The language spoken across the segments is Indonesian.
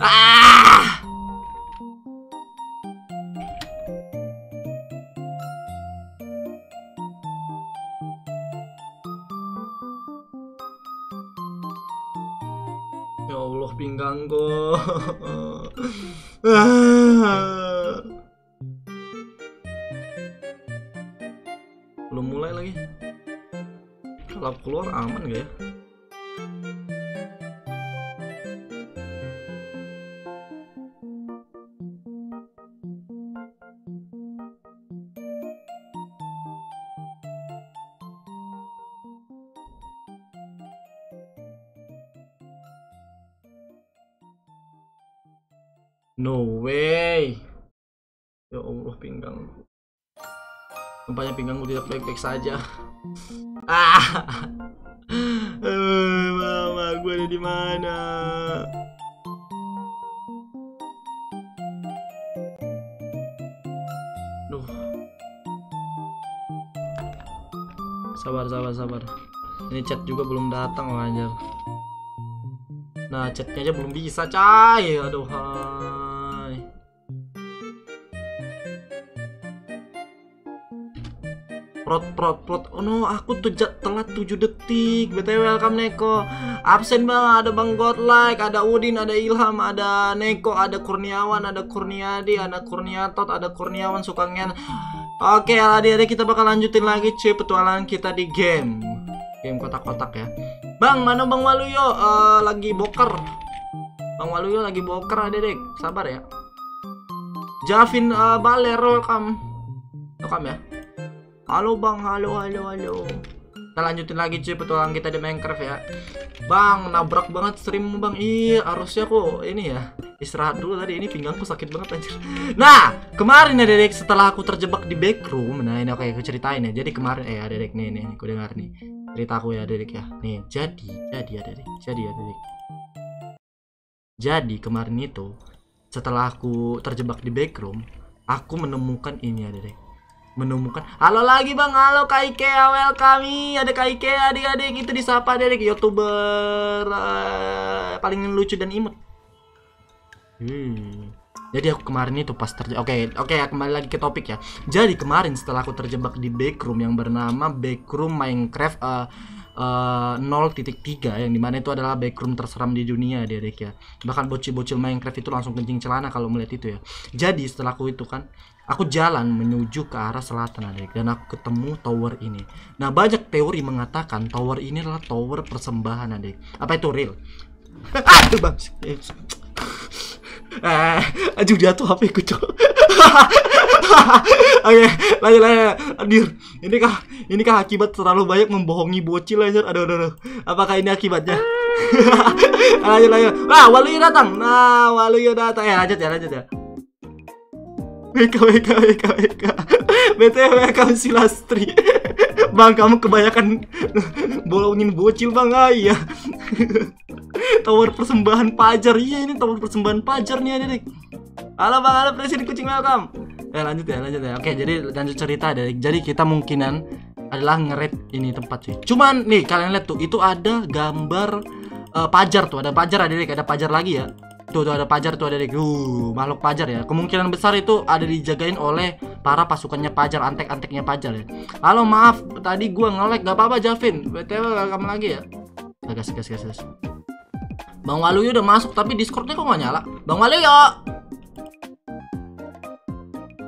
Ah! Ya Allah pinggangku. Ah. Belum mulai lagi. Kalau keluar aman gak ya? Baik-baik saja. Ah. Eh, mama, gue ada di mana? Duh. Sabar, sabar, sabar. Ini chat juga belum datang, anjir. Nah, chatnya aja belum bisa, cai. Aduh, hai. Prot, prot, prot. Oh no, aku tuh telat 7 detik. BTW welcome Neko. Absen bang, ada Bang Godlike, ada Udin, ada Ilham, ada Neko, ada Kurniawan, ada Kurniadi, ada Kurniatot, ada Kurniawan Sukangen. Oke, adik-adik kita bakal lanjutin lagi cuy petualangan kita di game. Game kotak-kotak ya. Bang, mana Bang Waluyo? Eh, lagi boker. Bang Waluyo lagi boker adik-adik. Sabar ya. Javin eh, Baler, welcome. Welcome ya. Halo Bang, halo, halo, halo. Kita lanjutin lagi cuy petualangan kita di Minecraft ya. Bang, nabrak banget stream Bang. Iya, harusnya kok ini ya. Istirahat dulu tadi ini pinggangku sakit banget anjir. Nah, kemarin ya Dedek setelah aku terjebak di backroom, nah ini oke aku ceritain ya. Jadi kemarin eh ya Dedek nih nih, aku dengar nih. Ceritaku ya Dedek ya. Nih, jadi, jadi ya Dedek. Jadi ya Dedek. Jadi kemarin itu setelah aku terjebak di backroom, aku menemukan ini ya Dedek menemukan halo lagi bang halo Kak Ikea welcome ada Kak Ikea adik-adik itu disapa adik youtuber eh, paling lucu dan imut Hmm. Jadi aku kemarin itu pas terjebak Oke, oke ya kembali lagi ke topik ya. Jadi kemarin setelah aku terjebak di backroom yang bernama backroom Minecraft eh, eh, 0.3 yang di mana itu adalah backroom terseram di dunia dia adik ya. Bahkan bocil-bocil Minecraft itu langsung kencing celana kalau melihat itu ya. Jadi setelah aku itu kan Aku jalan menuju ke arah selatan adik dan aku ketemu tower ini. Nah banyak teori mengatakan tower ini adalah tower persembahan adik. Apa itu real? Aduh bang. Eh, aduh jatuh HP ku cok. Oke, lanjut lanjut. Adir, ini kah ini kah akibat terlalu banyak membohongi bocil aja. Aduh, aduh, aduh. Apakah ini akibatnya? lanjut lanjut. Nah, Waluyo datang. Nah, Waluyo datang. Ya, lanjut ya, lanjut ya. WK WK WK WK BTW welcome si Lastri. Bang kamu kebanyakan bolongin bocil bang. Ah iya. Tower persembahan pajar. Iya ini tower persembahan pajar nih adik Halo bang. Halo presiden kucing welcome. Ya lanjut ya lanjut ya. Oke jadi lanjut cerita adik Jadi kita mungkinan adalah ngeret ini tempat sih Cuman nih kalian lihat tuh itu ada gambar eh, pajar tuh. Ada pajar adik ada pajar lagi ya Tuh, tuh ada pajar tuh ada di uh, makhluk pajar ya. Kemungkinan besar itu ada dijagain oleh para pasukannya pajar, antek-anteknya pajar ya. Halo, maaf tadi gua nge-lag gak apa-apa Javin. BTW welcome lagi ya. Gas gas gas gas. Bang Waluyo udah masuk tapi Discordnya kok gak nyala? Bang Waluyo.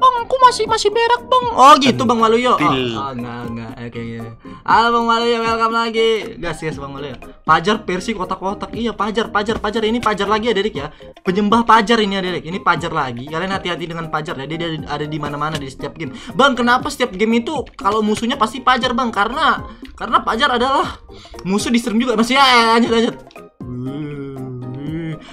Bang, aku masih masih berak, Bang. Oh, gitu Bang Waluyo. Oh, oh enggak enggak. Oke, oke. Halo Bang Waluyo, welcome lagi. Gas gas Bang Waluyo. Pajar versi kotak-kotak. Iya, pajar, pajar, pajar. Ini pajar lagi ya, Dedek ya. Penyembah pajar ini ya, Dedek. Ini pajar lagi. Kalian hati-hati dengan pajar ya. Dia ada di mana-mana di setiap game. Bang, kenapa setiap game itu kalau musuhnya pasti pajar, Bang? Karena karena pajar adalah musuh diserang juga. Masih ya, ya, lanjut lanjut.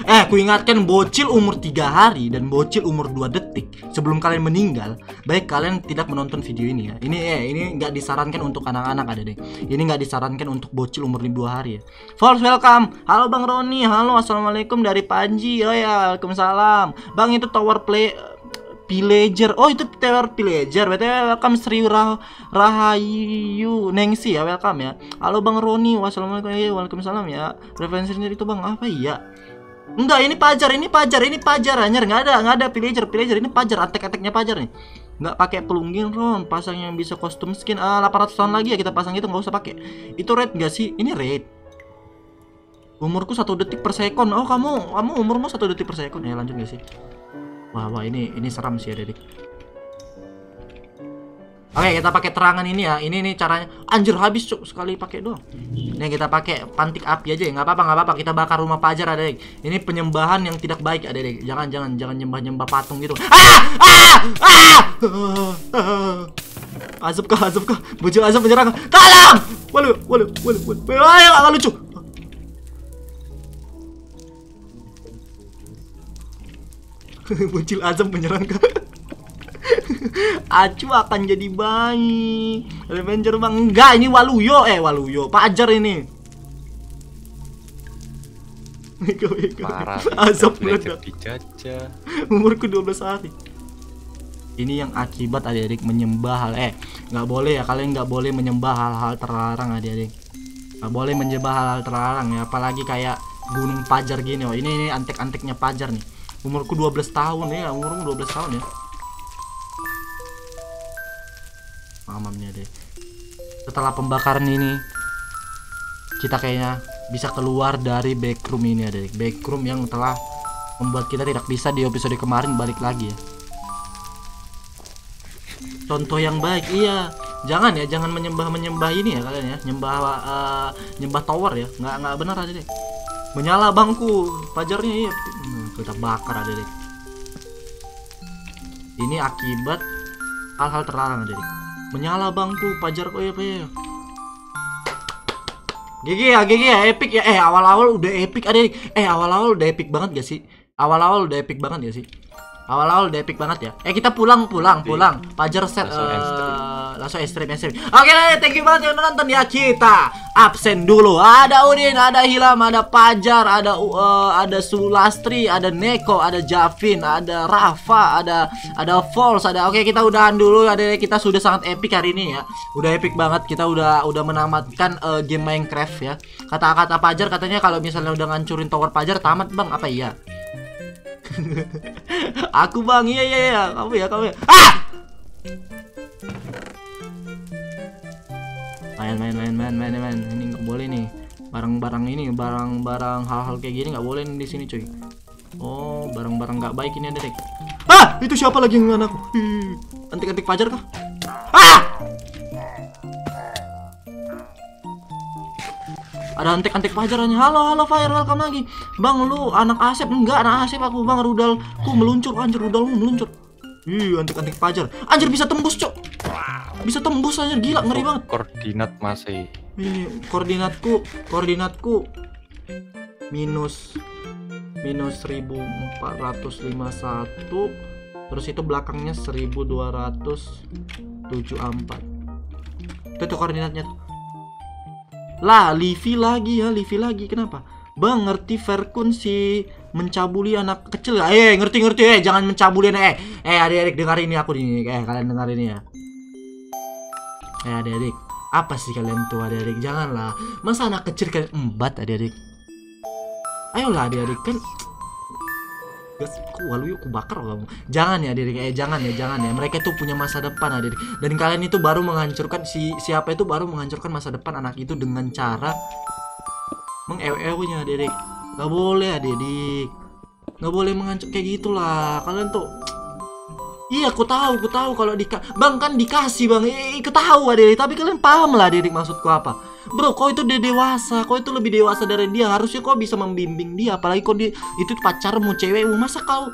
Eh, aku ingatkan bocil umur 3 hari dan bocil umur 2 detik sebelum kalian meninggal, baik kalian tidak menonton video ini ya. Ini eh ini nggak disarankan untuk anak-anak ada deh. Ini nggak disarankan untuk bocil umur 2 hari ya. False welcome. Halo Bang Roni. Halo Assalamualaikum dari Panji. Oh ya, Waalaikumsalam. Bang itu tower play Pillager. Oh, itu Tower Pillager. BTW welcome Sri Rah Rahayu Nengsi ya, welcome ya. Halo Bang Roni. Wassalamualaikum. Eh, Waalaikumsalam ya. Referensinya itu Bang apa iya? Enggak, ini pajar, ini pajar, ini pajar anjir, nggak ada, nggak ada pillager, pillager ini pajar, atek-ateknya pajar nih. Nggak pakai pelunggin ron, pasang yang bisa kostum skin. Ah, 800 tahun lagi ya kita pasang itu nggak usah pakai. Itu red nggak sih? Ini red. Umurku satu detik per sekon. Oh, kamu, kamu umurmu satu detik per sekon ya lanjut nggak sih? Wah, wah ini ini seram sih ya, Dedik. Oke, kita pakai terangan ini ya. Ini nih caranya. Anjir habis cuk sekali pakai doang. Ini kita pakai pantik api aja ya. Nggak apa-apa, nggak apa-apa. Kita bakar rumah pajar ada, Ini penyembahan yang tidak baik ada, Jangan jangan jangan nyembah-nyembah patung gitu. Ah! Ah! Ah! Azab kah, azab kah? Bujur azab menyerang. Tolong! Walu, walu, walu, walu. Ayo, enggak lucu. Bocil azab menyerang kah? Acu akan jadi bayi. Revenger bang enggak ini Waluyo eh Waluyo Pajar ini. Mega mega. Parah. Azab meledak. Umurku 12 hari. Ini yang akibat adik-adik menyembah hal eh nggak boleh ya kalian nggak boleh menyembah hal-hal terlarang adik-adik. Nggak boleh menyembah hal-hal terlarang ya apalagi kayak gunung pajar gini oh ini ini antek-anteknya pajar nih. Umurku 12 tahun ya umurmu 12 tahun ya. Mamamnya deh. Setelah pembakaran ini kita kayaknya bisa keluar dari backroom ini ada backroom yang telah membuat kita tidak bisa di episode kemarin balik lagi ya. Contoh yang baik iya. Jangan ya jangan menyembah menyembah ini ya kalian ya. Nyembah uh, nyembah tower ya. Nggak nggak benar aja deh menyala bangku pajarnya iya. Hmm, kita bakar ada deh ini akibat hal-hal terlarang ada deh menyala bangku. Pajar kok ya pak ya? GG ya GG ya epic ya. Eh awal-awal udah epic ada eh awal-awal udah epic banget gak sih? Awal-awal udah epic banget gak sih? Awal-awal udah epic banget ya. Eh kita pulang pulang pulang. Pajar set uh, langsung ekstrim ekstrim. Oke thank you banget yang nonton ya. Kita absen dulu. Ada Udin ada Hilam ada Pajar ada uh, ada Sulastri ada Neko ada Javin ada Rafa ada ada Falls ada. Oke kita udahan dulu. Ada kita sudah sangat epic hari ini ya. Udah epic banget. Kita udah udah menamatkan uh, game Minecraft ya. Kata-kata Pajar katanya kalau misalnya udah ngancurin tower Pajar tamat bang. Apa iya? Aku bang. Iya iya iya. Kamu ya kamu ya. Ah main main main main main main. Ini nggak boleh nih. Barang-barang ini barang-barang hal-hal kayak gini nggak boleh di sini cuy. Oh barang-barang nggak baik ini ada dek ah itu siapa lagi yang aku? Antik-antik pajar kah? Ah! Ada antik-antik pajarannya halo halo fire. Welcome lagi. Bang lu anak asep? Enggak anak asep aku. Bang rudalku meluncur anjir. Rudalmu meluncur Ih, antik-antik pajar. Anjir bisa tembus, Cok. Bisa tembus anjir, gila ngeri banget. Koordinat masih. Ini koordinatku, koordinatku minus minus 1451 terus itu belakangnya 1274 itu tuh koordinatnya lah Livi lagi ya Livi lagi kenapa Bang ngerti Verkun si mencabuli anak kecil ya? Eh ngerti ngerti eh jangan mencabuli anak eh eh adik-adik dengar ini aku ini eh kalian dengar ini ya. Eh adik-adik apa sih kalian tuh adik-adik janganlah masa anak kecil kalian embat adik-adik. Ayolah adik-adik kan Gas, ku walu yuk ku bakar kamu. Jangan ya adik eh jangan ya jangan ya. Mereka tuh punya masa depan adik. Dan kalian itu baru menghancurkan si siapa itu baru menghancurkan masa depan anak itu dengan cara mengewe-ewenya adik Gak boleh adik Gak boleh mengancam kayak gitulah. Kalian tuh Iya, aku tahu, aku tahu kalau dika Bang kan dikasih bang, eh, aku tahu adik Tapi kalian paham lah adik maksudku apa. Bro, kau itu udah dewasa, kau itu lebih dewasa dari dia. Harusnya kau bisa membimbing dia. Apalagi kau di, itu pacarmu, cewekmu. Masa kau?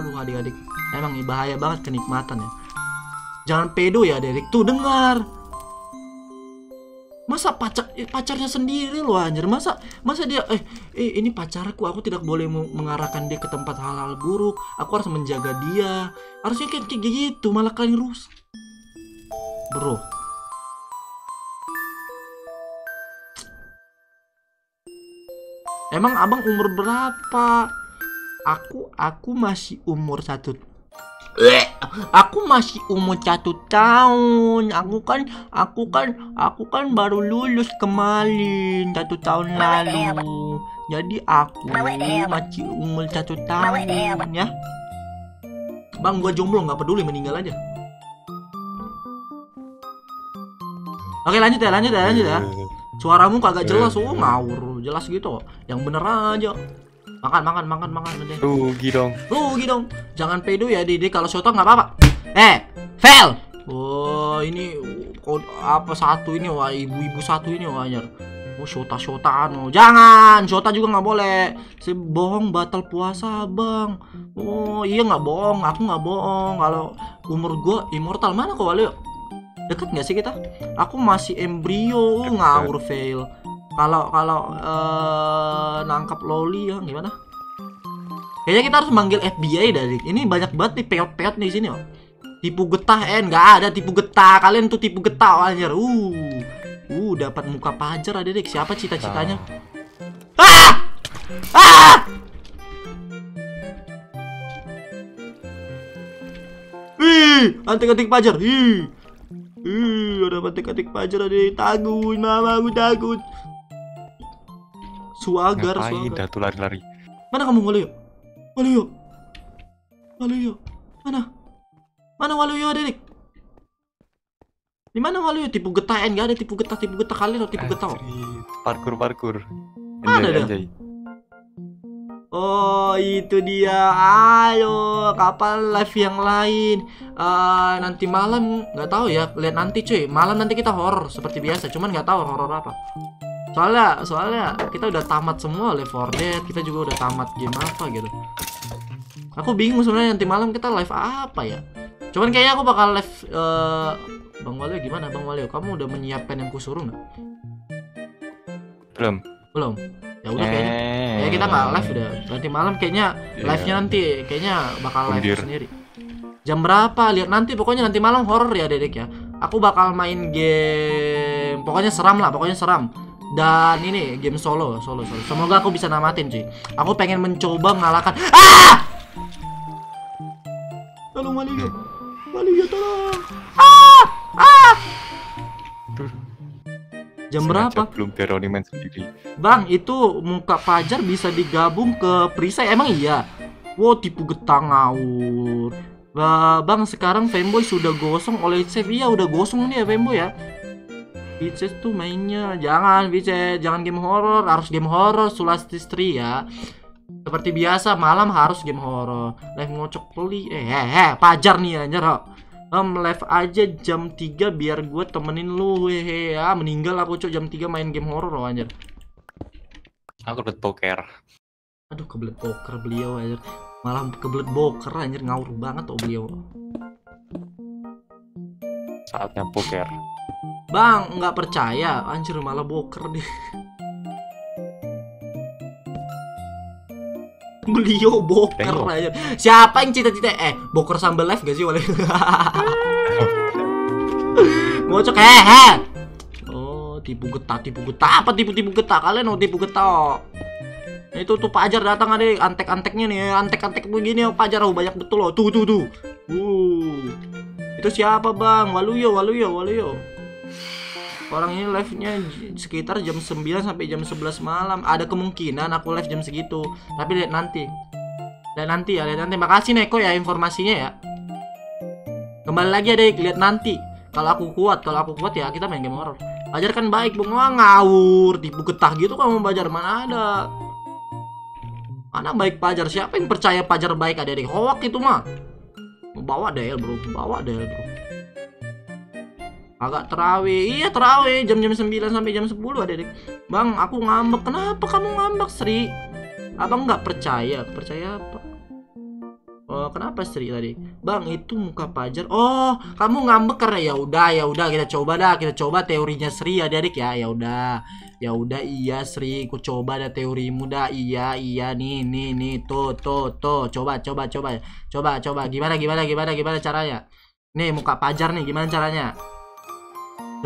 Aduh adik-adik. Emang bahaya banget kenikmatan ya. Jangan pedo ya adik Tuh dengar masa pacar eh, pacarnya sendiri loh anjir. Masa masa dia eh, eh ini pacarku aku tidak boleh mengarahkan dia ke tempat hal-hal buruk. Aku harus menjaga dia. Harusnya kayak gitu malah kalian rusak bro. Emang abang umur berapa? Aku aku masih umur satu Aku masih umur satu tahun. Aku kan, aku kan, aku kan baru lulus kemarin satu tahun lalu. Jadi aku masih umur satu tahun ya. Bang, gua jomblo nggak peduli meninggal aja. Oke lanjut ya, lanjut ya, lanjut ya. Suaramu kagak jelas, oh ngawur, jelas gitu. Yang bener aja. Makan, makan, makan, makan udah. Rugi dong. Rugi dong. Jangan pedo ya, Dede. Kalau soto nggak apa-apa. Eh, fail. Oh, ini apa satu ini wah ibu-ibu satu ini wah anjir. Oh, shota-shotaan. Oh, jangan. Shota juga nggak boleh. Si bohong batal puasa, Bang. Oh, iya nggak bohong. Aku nggak bohong. Kalau umur gua immortal mana kok Walio? Deket nggak sih kita? Aku masih embrio, ngawur fail. Kalau kalau eh nangkap loli ya gimana? Kayaknya kita harus manggil FBI dari ini banyak banget nih peot-peot nih di sini oh. Tipu getah en nggak ada tipu getah kalian tuh tipu getah anjir. Uh. Uh dapat muka pajar ada deh siapa cita-citanya? Ah! Ah! Wih, antik-antik pajar. Ih. Ih, ada antik-antik pajar ada takut, mama aku takut. Suagar, Ngapain suagar. dah tuh lari-lari? Mana kamu Waluyo? Waluyo. Waluyo. Mana? Mana Waluyo adik? Di mana Waluyo? Tipu getah en gak ada tipu getah tipu getah kalian atau tipu getah? Parkur parkur. Ada dah. anjay. Oh itu dia. Ayo kapan live yang lain? Eh, nanti malam nggak tahu ya. Lihat nanti cuy. Malam nanti kita horror seperti biasa. Cuman nggak tahu horror apa. Soalnya soalnya kita udah tamat semua Left 4 Dead. Kita juga udah tamat game apa gitu. Aku bingung sebenarnya nanti malam kita live apa ya. Cuman kayaknya aku bakal live eh, Bang Walio gimana Bang Walio? Kamu udah menyiapkan yang kusuruh nggak? Belum. Belum. Ya udah kayaknya. Eh. Ya kita nggak live udah. Nanti malam kayaknya Iya. live-nya nanti kayaknya bakal live Undir. sendiri. Jam berapa? Lihat nanti pokoknya nanti malam horror ya Dedek ya. Aku bakal main game pokoknya seram lah, pokoknya seram. Dan ini game solo, solo, solo. Semoga aku bisa namatin cuy. Aku pengen mencoba mengalahkan Ah! Tolong Walio. Walio tolong. Ah! Ah! Jam sengaja berapa? Belum Beroni main sendiri. Bang, itu muka pajar bisa digabung ke perisai emang iya? Wow, tipu getah ngawur. Bang, sekarang fanboy sudah gosong oleh chef. Iya, udah gosong nih ya fanboy ya. Vices tuh mainnya jangan Vices, jangan game horror, harus game horror Sulastistri ya. Seperti biasa malam harus game horror. Live ngocok peli. Eh, eh, eh, pajar nih anjir. ho. Em, live aja jam 3 biar gue temenin lu hehe ya meninggal aku cok jam 3 main game horror loh anjir Aku udah poker. Aduh kebelet poker beliau anjir Malah kebelet boker anjir ngawur banget oh beliau Saatnya poker. Bang nggak percaya? Anjir malah boker deh Beliau boker Tengok. anjir Siapa yang cita-cita? Eh boker sambil live gak sih wale? Ngocok hehe Oh tipu getah tipu getah. Apa tipu-tipu getah? Kalian mau tipu getah? Itu tuh Pajar datang ada antek-anteknya nih antek-antek begini. Oh, Pajar oh banyak betul loh. Tuh tuh tuh. Uh. Itu siapa bang? Waluyo Waluyo Waluyo orang ini live nya sekitar jam 9 sampai jam 11 malam. Ada kemungkinan aku live jam segitu. Tapi lihat nanti. Lihat nanti ya lihat nanti. Makasih Neko ya informasinya ya. Kembali lagi ada lihat nanti. Kalau aku kuat kalau aku kuat ya kita main game horror. Pajar kan baik bung. Wah, ngawur. Tipu getah gitu kamu Pajar mana ada? Mana baik Pajar? Siapa yang percaya Pajar baik ada di hoak itu mah? Bawa Del bro, bawa Del bro. Agak terawih, iya terawih jam-jam 9 sampai jam 10 ada deh. Bang, aku ngambek. Kenapa kamu ngambek Sri? Abang nggak percaya, percaya apa? Oh, kenapa Sri tadi? Bang, itu muka Pajar. Oh, kamu ngambek karena ya udah, ya udah kita coba dah, kita coba teorinya Sri ya, adik ya. Ya udah. Ya udah iya Sri, ku coba dah teorimu dah. Iya, iya nih, nih, nih, tuh, tuh, tuh. Coba, coba, coba. Coba, coba. Gimana, gimana, gimana, gimana caranya? Nih, muka Pajar nih, gimana caranya?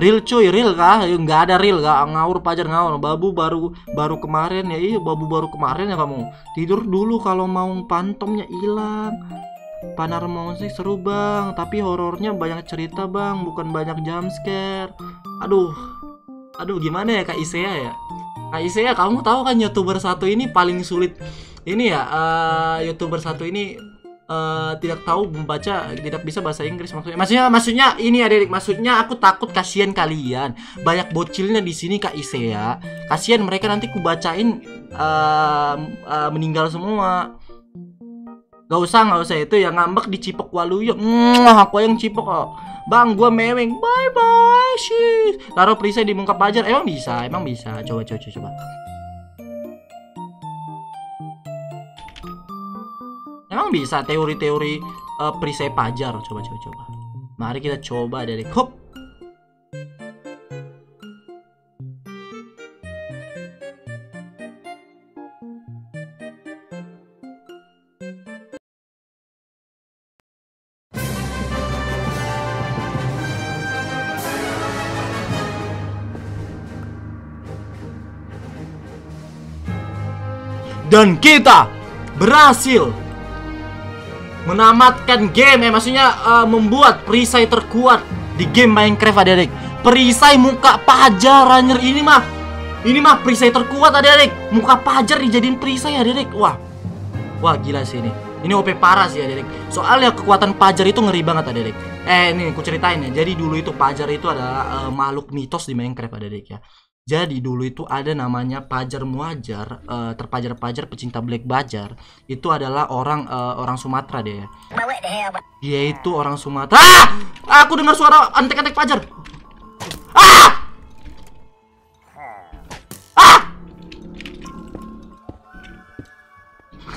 Real cuy, real kah? Ya, Nggak ada real, gak ngawur Pajar ngawur. Babu baru baru kemarin ya, iya babu baru kemarin ya kamu. Tidur dulu kalau mau pantomnya hilang. Panar sih seru bang, tapi horornya banyak cerita bang, bukan banyak jump scare. Aduh, aduh gimana ya kak Isea ya? Nah, Isea, kamu tahu kan youtuber satu ini paling sulit ini ya eh, youtuber satu ini eh, tidak tahu membaca tidak bisa bahasa Inggris maksudnya maksudnya maksudnya ini adik maksudnya aku takut kasihan kalian banyak bocilnya di sini kak Isea kasihan mereka nanti ku bacain eh, eh, meninggal semua Gak usah, gak usah itu yang ngambek di Cipok Waluyo. Mwah, aku yang Cipok kok. Bang, gua meweng. Bye bye, sih. Taruh perisai di muka pajar. Emang bisa, emang bisa. Coba, coba, coba. Emang bisa teori-teori eh, perisai pajar. Coba, coba, coba. Mari kita coba dari hop. Dan kita berhasil menamatkan game ya maksudnya eh, membuat perisai terkuat di game Minecraft adik-adik. Perisai muka pajar anjir ini mah. Ini mah perisai terkuat adik-adik. Muka pajar dijadiin perisai adik-adik. Wah. Wah gila sih ini. Ini OP parah sih adik-adik. Soalnya kekuatan pajar itu ngeri banget adik-adik. Eh ini aku ceritain ya. Jadi dulu itu pajar itu adalah eh, makhluk mitos di Minecraft adik-adik ya. Jadi dulu itu ada namanya Pajar Muajar, eh, terpajar-pajar pecinta Black Bajar. Itu adalah orang eh, orang Sumatera deh. ya. Dia itu orang Sumatera. Ah! Aku dengar suara antek-antek Pajar. Ah! Ah!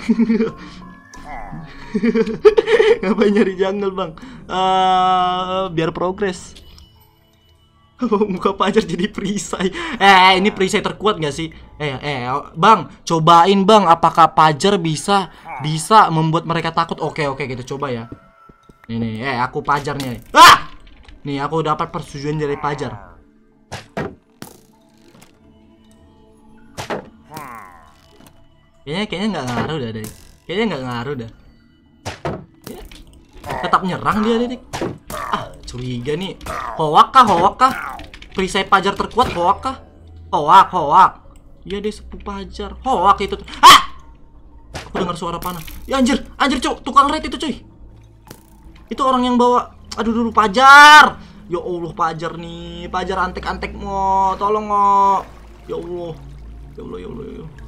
Ngapain nyari jungle bang? Eh, biar progres. Muka Pajar jadi perisai. Eh, ini perisai terkuat gak sih? Eh, eh, Bang, cobain Bang apakah Pajar bisa bisa membuat mereka takut. Oke, oke, kita coba ya. Nih, nih, eh aku Pajarnya. nih. Ah! Nih, aku dapat persetujuan dari Pajar. Kayaknya kayaknya nggak ngaruh dah, Dik. Kayaknya nggak ngaruh dah. Tetap nyerang dia, Dik. Ah, curiga nih. Hoak kah, hoak kah? Perisai pajar terkuat hoak kah? Hoak, hoak. Iya deh sepupu pajar. Hoak itu. tuh. Ah! Aku dengar suara panah. Ya anjir, anjir cuk, tukang raid itu cuy. Itu orang yang bawa aduh dulu pajar. Ya Allah pajar nih, pajar antek-antek mo, tolong mo. Ya Allah. Ya Allah, ya Allah, ya Allah.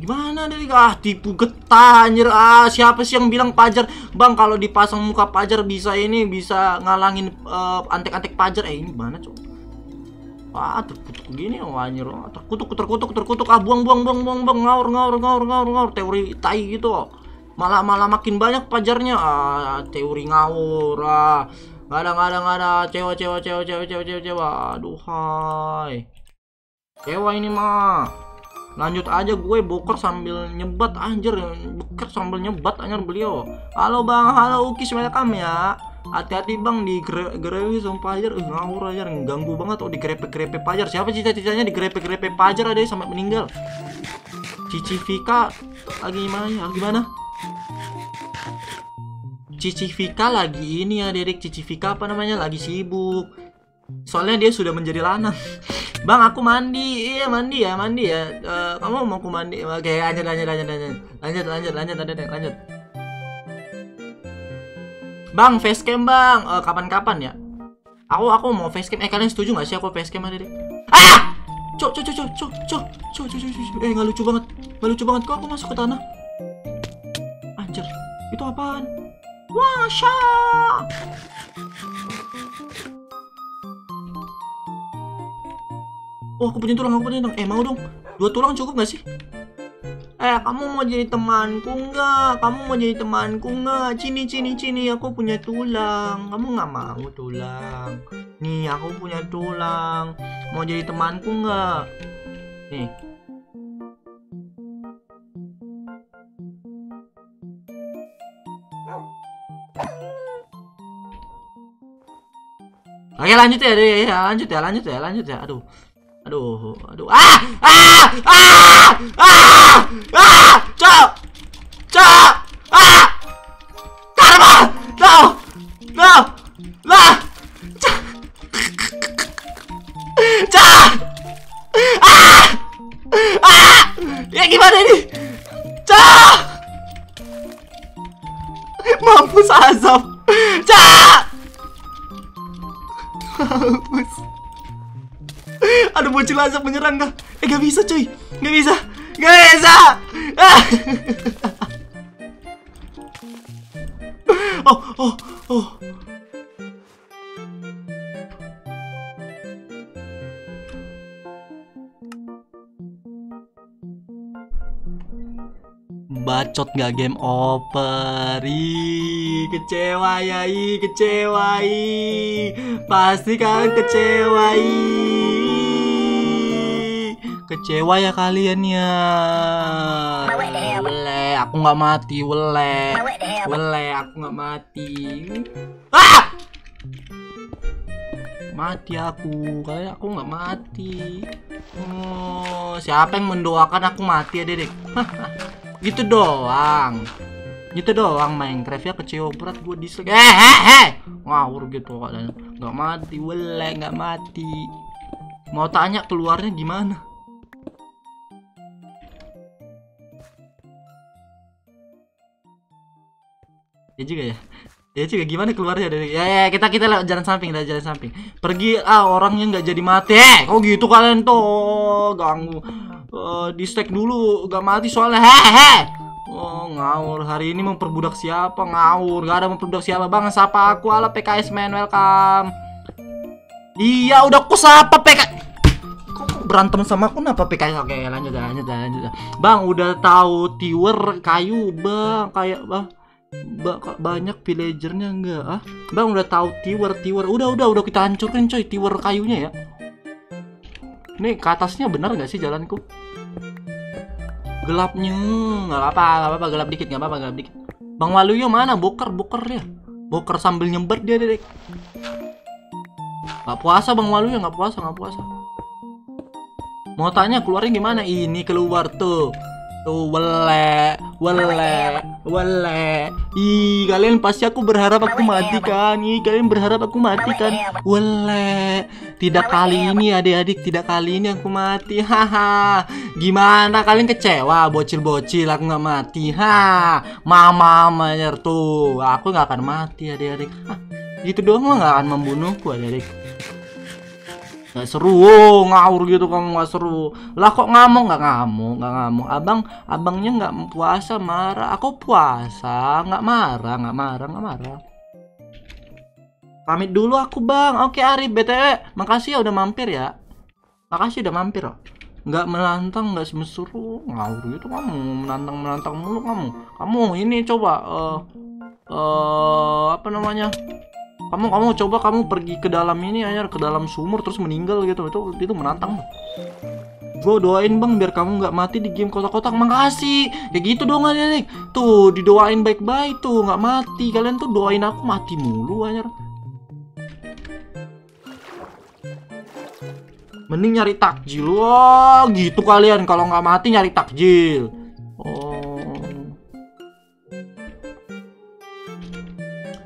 Gimana dari ah tipu getah anjir. Ah siapa sih yang bilang pajar? Bang kalau dipasang muka pajar bisa ini bisa ngalangin eh, antek-antek pajar. Eh ini mana cok? Ah terkutuk gini oh anjir. Ah, terkutuk terkutuk terkutuk. Ah buang buang buang buang buang. Ngaur ngaur ngaur ngaur ngaur teori tai gitu malah malah makin banyak pajarnya. Ah teori ngawur. Ah nggak ada nggak ada nggak ada cewek cewek cewek cewek cewek cewek cewek aduh hai. Cewek ini mah lanjut aja gue boker sambil nyebat anjir. Boker sambil nyebat anjir beliau. Halo bang. Halo ukis. Welcome ya. Hati-hati bang di gere gerewi sama pajar uh, ngawur aja ganggu banget oh digrepe-grepe pajar. Siapa cita-citanya digrepe-grepe pajar ada sampai meninggal? Cici Vika lagi gimana ya gimana Cici Vika lagi ini ya Derek Cici Vika apa namanya? Lagi sibuk soalnya dia sudah menjadi lanang Bang, aku mandi. Iya, mandi ya, mandi ya. Eh, kamu mau aku mandi? Oke, lanjut, lanjut, lanjut, lanjut, lanjut, lanjut, lanjut, lanjut, lanjut. Bang, facecam bang. Eh, kapan-kapan ya? Aku, aku mau facecam. Eh, kalian setuju nggak sih aku facecam ada deh? Ah! Cok, cok, cok, cok, cok, cok, cok, cok, cok, cok. Eh, nggak lucu banget. Nggak lucu banget. Kok aku masuk ke tanah? Anjir, itu apaan? Wah, syah. Oh, aku punya tulang, aku punya tulang. Eh, mau dong. Dua tulang cukup gak sih? Eh, kamu mau jadi temanku nggak? Kamu mau jadi temanku nggak? Cini, cini, cini. Aku punya tulang. Kamu nggak mau tulang? Nih, aku punya tulang. Mau jadi temanku nggak? Nih. Oke lanjut ya, deh, ya lanjut ya, lanjut ya, lanjut ya. Aduh, 아로 아로 아! 아! 아! 아! 아! 저! 저! 아! 따라봐! 나! 나! 나! 자! 자! 아! 아! 얘기만 해니! 자! 맘부 사서 자! 맘부 Ada bocil azab menyerang kah? Eh gak bisa cuy. Gak bisa. Gak bisa. Ah. Oh, oh, oh. Bacot gak game over Ih, Kecewa ya ih, Kecewa ih. Pasti kalian kecewa ih. Kecewa ya kalian ya. Wele Aku gak mati Wele. Wele aku gak mati. Ah! Mati aku Kalian aku gak mati. Oh, siapa yang mendoakan aku mati ya dedek? Gitu doang. Gitu doang Minecraft ya kecewa berat gue dislike eh eh eh ngawur gitu katanya nggak mati wele nggak mati. Mau tanya keluarnya gimana ya juga ya. Ya juga gimana keluarnya dari ya, ya kita kita lewat jalan samping dari jalan samping. Pergi ah orangnya nggak jadi mati. Eh kok gitu kalian tuh? Ganggu. Uh, di stack dulu gak mati soalnya. Hehe Oh ngawur. Hari ini memperbudak siapa? Ngawur. Gak ada memperbudak siapa. Bang sapa aku. Ala PKS man welcome Iya udah aku sapa PK Kok berantem sama aku? Kenapa PKS oke lanjut lanjut lanjut. Bang udah tahu tiwer kayu bang. Kayak bang ba banyak villagernya enggak ah bang udah tahu tiwer tiwer udah udah udah kita hancurin coy tiwer kayunya ya Nih ke atasnya benar nggak sih jalanku? Gelapnya nggak apa nggak apa gelap dikit nggak apa gelap dikit. Bang Waluyo mana? Boker boker dia. Boker sambil nyember dia dedek. Nggak puasa Bang Waluyo nggak puasa nggak puasa. Mau tanya keluarnya gimana? Ini keluar tuh. Tuh wele, wele, wele. Ih, kalian pasti aku berharap aku mati kan? Ih, kalian berharap aku mati kan? Wele. Tidak kali ini adik-adik, tidak kali ini aku mati. Haha. Gimana kalian kecewa bocil-bocil aku nggak mati? Ha. Mama mayer tuh. Aku nggak akan mati adik-adik. Hah, Gitu doang nggak akan membunuhku adik-adik. Gak seru, oh, ngawur gitu kamu nggak seru. Lah kok ngamuk nggak ngamuk, nggak ngamuk. Abang, abangnya nggak puasa marah. Aku puasa, nggak marah, nggak marah, nggak marah. Pamit dulu aku bang. Oke Arif btw, makasih ya udah mampir ya. Makasih udah mampir loh. Nggak menantang, nggak semesuruh, ngawur gitu kamu menantang menantang mulu kamu. Kamu ini coba, eh, eh, apa namanya? Kamu kamu coba kamu pergi ke dalam ini aja ke dalam sumur terus meninggal gitu. Itu itu menantang. Gue doain bang biar kamu nggak mati di game kotak-kotak. Makasih. Kayak gitu dong aja nih tuh didoain baik-baik tuh nggak mati. Kalian tuh doain aku mati mulu aja mending nyari takjil. Wah gitu kalian. Kalau nggak mati nyari takjil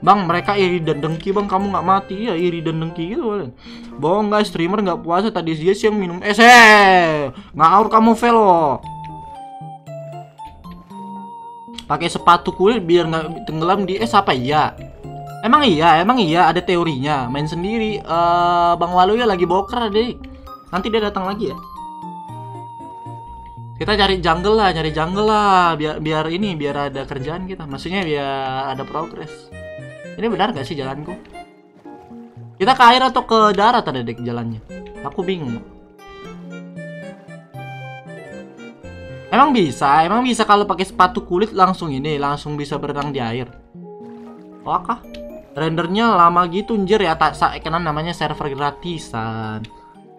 Bang, mereka iri dan dengki bang, kamu nggak mati ya iri dan dengki gitu kalian. Bohong guys, streamer nggak puasa tadi dia yang minum es eh ngawur kamu velo. Pakai sepatu kulit biar nggak tenggelam di es apa iya? Emang iya, emang iya ada teorinya. Main sendiri. eh bang Walu ya lagi boker deh. Nanti dia datang lagi ya. Kita cari jungle lah, cari jungle lah, biar biar ini biar ada kerjaan kita. Maksudnya biar ada progres. Ini benar gak sih jalanku? Kita ke air atau ke darat ada dek jalannya? Aku bingung. Emang bisa, emang bisa kalau pakai sepatu kulit langsung ini, langsung bisa berenang di air. Oh kah? Rendernya lama gitu anjir ya, tak karena namanya server gratisan.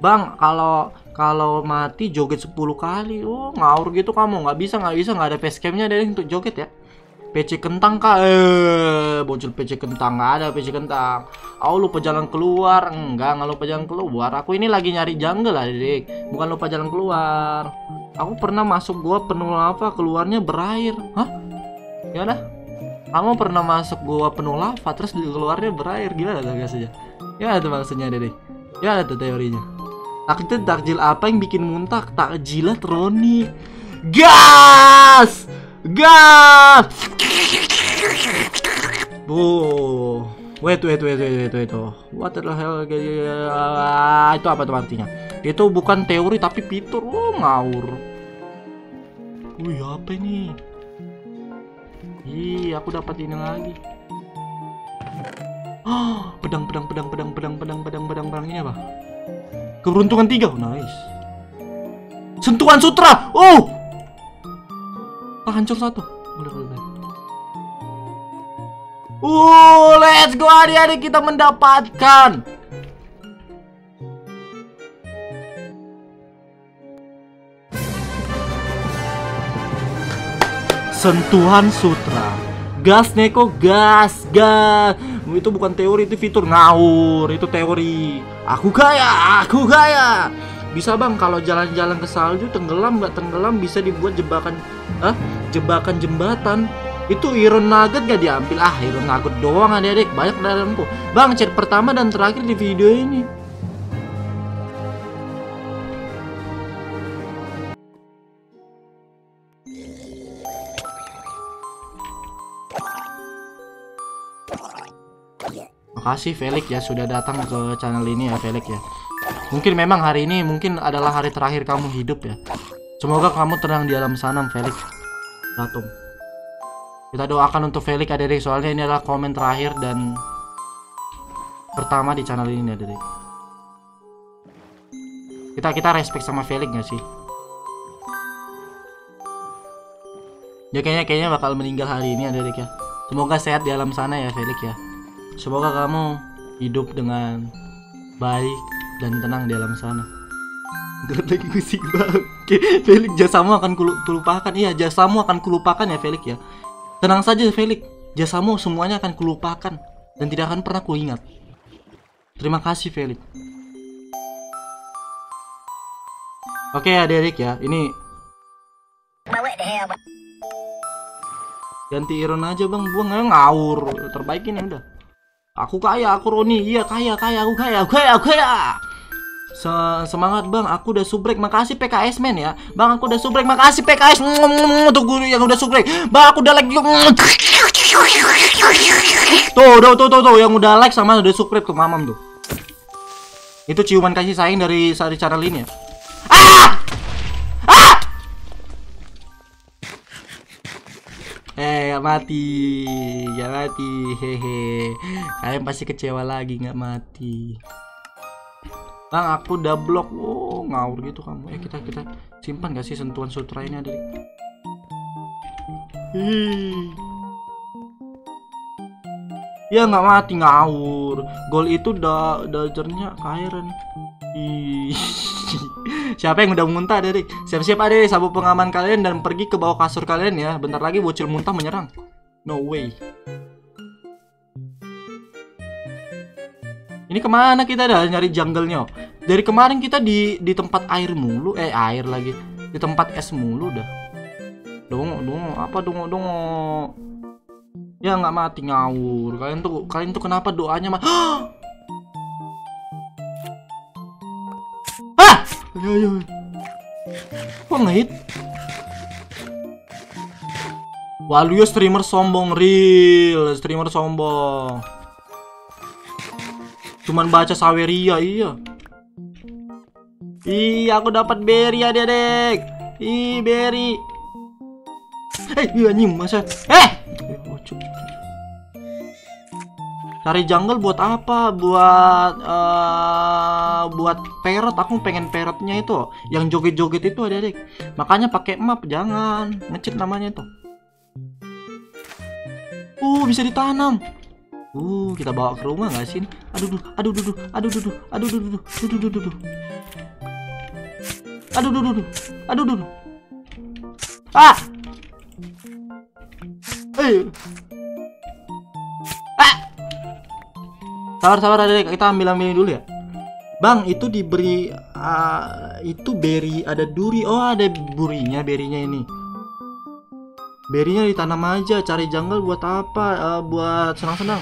Bang, kalau kalau mati joget 10 kali. Oh, ngawur gitu kamu. nggak bisa, nggak bisa, nggak ada facecamnya dari untuk joget ya. PC kentang kak eh bocil PC kentang nggak ada PC kentang. Oh lupa jalan keluar. Enggak nggak lupa jalan keluar. Aku ini lagi nyari jungle lah dik. Bukan lupa jalan keluar. Aku pernah masuk gua penuh lava keluarnya berair. Hah? Gimana? Kamu pernah masuk gua penuh lava terus keluarnya berair. Gimana tuh biasanya gimana tuh maksudnya dek gimana tuh teorinya? Takjil takjil apa yang bikin muntah? Takjilat Roni gas gas Oh, wait, wait, wait, wait, wait, wait. What the hell? Ah, Itu apa tuh artinya? Itu bukan teori tapi fitur. Oh, ngawur. Wih, apa ini? Ih, aku dapat ini lagi. Ah, pedang, pedang, pedang, pedang, pedang, pedang, pedang, pedang, pedang ini apa? Keberuntungan tiga, oh, nice. Sentuhan sutra, oh, ah, hancur satu. Boleh, boleh. Uh, let's go adik-adik kita mendapatkan sentuhan sutra. Gas Neko, gas, gas. Itu bukan teori, itu fitur ngawur, itu teori. Aku kaya, aku kaya. Bisa bang kalau jalan-jalan ke salju tenggelam nggak tenggelam bisa dibuat jebakan, ah, jebakan jembatan. Itu iron nugget gak diambil ah iron nugget doang adik-adik banyak dalamku. Bang chat pertama dan terakhir di video ini. Makasih Felix ya sudah datang ke channel ini ya Felix ya. Mungkin memang hari ini mungkin adalah hari terakhir kamu hidup ya. Semoga kamu tenang di alam sana Felix. Datum. Kita doakan untuk Felix adik soalnya ini adalah komen terakhir dan pertama di channel ini adik. Kita kita respect sama Felix gak sih? Ya kayaknya kayaknya bakal meninggal hari ini adik ya. Semoga sehat di alam sana ya Felix ya. Semoga kamu hidup dengan baik dan tenang di alam sana. Gak lagi musik bangke Felix jasamu akan kulu- kulupakan. Iya jasamu akan kulupakan ya Felix ya. Tenang saja Felix. Jasamu semuanya akan kulupakan Dan tidak akan pernah kuingat. Terima kasih Felix. Oke adik-adik ya. Ini Ganti iron aja bang. Aja ngawur. Terbaikin ya udah Aku kaya, aku Roni. Iya, kaya, kaya, aku kaya, kaya, kaya. Se- semangat bang, aku udah subrek. Makasih PKS men ya. Bang, aku udah subrek. Makasih PKS. Untuk guru yang udah subrek. Bang, aku udah like. Tuh, tuh, tuh, tuh, tuh, yang udah like sama udah subscribe tuh mamam tuh. Itu ciuman kasih sayang dari channel ini ya. Ah! Eh, mati, gak mati, hehe. Kalian pasti kecewa lagi nggak mati. Bang, aku udah blok. Oh, ngawur gitu kamu. Eh, kita kita simpan gak sih sentuhan sutra ini ada? Ih. Ya nggak mati ngawur. Gol itu da dodgernya Kairen. Ih. Siapa yang udah muntah dari? Siap-siap ada sabuk pengaman kalian dan pergi ke bawah kasur kalian ya. Bentar lagi bocil muntah menyerang. No way. Ini ke mana kita dah nyari jungle-nya? Dari kemarin kita di di tempat air mulu, eh air lagi. Di tempat es mulu dah. Dongo, dongo, apa dongo, dongo? Ya nggak mati ngawur. Kalian tuh kalian tuh kenapa doanya mah? Ayo, ayo. Ngehit? Waluyo streamer sombong real, streamer sombong. Cuman baca Saweria iya. Iya, aku dapat berry ya, Dedek. Ih, berry. Eh, iya anjing masa. Eh. Cari jungle buat apa? Buat eh buat parrot. Aku pengen parrotnya itu yang joget-joget itu ada adik. Makanya pakai map jangan ngecit namanya itu. Uh, bisa ditanam. Uh, kita bawa ke rumah nggak sih? Aduh, duh, aduh, duh, duh, aduh, duh, duh, aduh, duh, duh, duh, duh, duh, duh, duh. Aduh, duh, duh, duh, aduh, duh, duh. Ah! Eh. Sabar, sabar, adek. Kita ambil ambil dulu ya. Bang, itu diberi ah, itu berry ada duri. Oh, ada burinya, berinya ini. Berinya ditanam aja, cari jungle buat apa? Eh, buat senang-senang.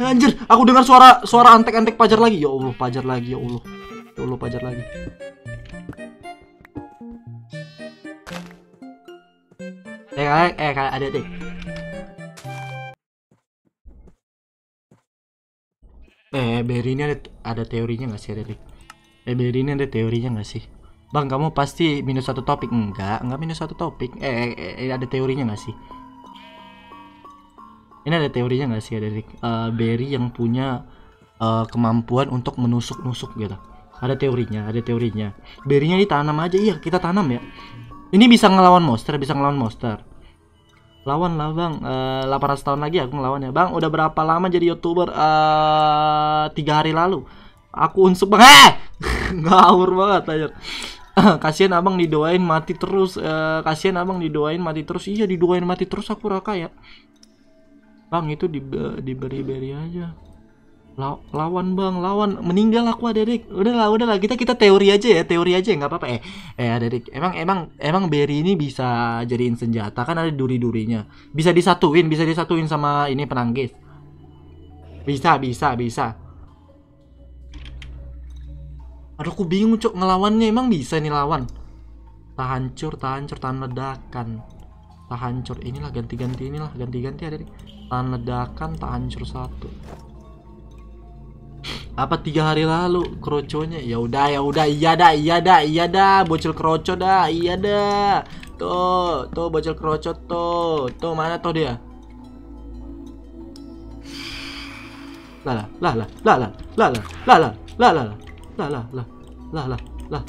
Anjir, aku dengar suara suara antek-antek pajar lagi. Ya Allah, pajar lagi, ya Allah. Ya Allah, pajar lagi. Eh, eh, eh, ada deh. Eh, Berry ini ada ada teorinya nggak sih, Adik? Eh, Berry ini ada teorinya nggak sih? Bang, kamu pasti minus satu topik enggak? Enggak minus satu topik. Eh, eh, eh, ada teorinya nggak sih? Ini ada teorinya nggak sih, Adik? Eh, Berry yang punya eh, kemampuan untuk menusuk-nusuk gitu. Ada teorinya, ada teorinya. Berry-nya ditanam aja, iya kita tanam ya. Ini bisa ngelawan monster, bisa ngelawan monster. Lawan lah bang, Eh 800 tahun lagi aku ngelawan ya bang. Udah berapa lama jadi youtuber? Eh tiga hari lalu. Aku unsuk bang. Eh, ngawur banget aja. kasihan abang didoain mati terus. Eh kasihan abang didoain mati terus. Iya didoain mati terus aku raka ya. Bang itu di diberi-beri aja. La- lawan bang, lawan meninggal aku adik. Udahlah, udahlah kita kita teori aja ya, teori aja nggak apa-apa. Eh, eh adik, emang emang emang Berry ini bisa jadiin senjata kan ada duri-durinya. Bisa disatuin, bisa disatuin sama ini penanggis. Bisa, bisa, bisa. Aduh, aku bingung cok ngelawannya emang bisa nih lawan. Tak hancur, tak hancur, tahan ledakan. Tak hancur, inilah ganti-ganti inilah ganti-ganti adik. Tahan ledakan, tak hancur satu apa tiga hari lalu kroconya ya udah ya udah iya dah iya dah iya dah bocil kroco dah iya dah tuh tuh bocil kroco tuh tuh mana tuh dia lah lah lah lah lah lah lah lah lah lah lah lah lah lah lah lah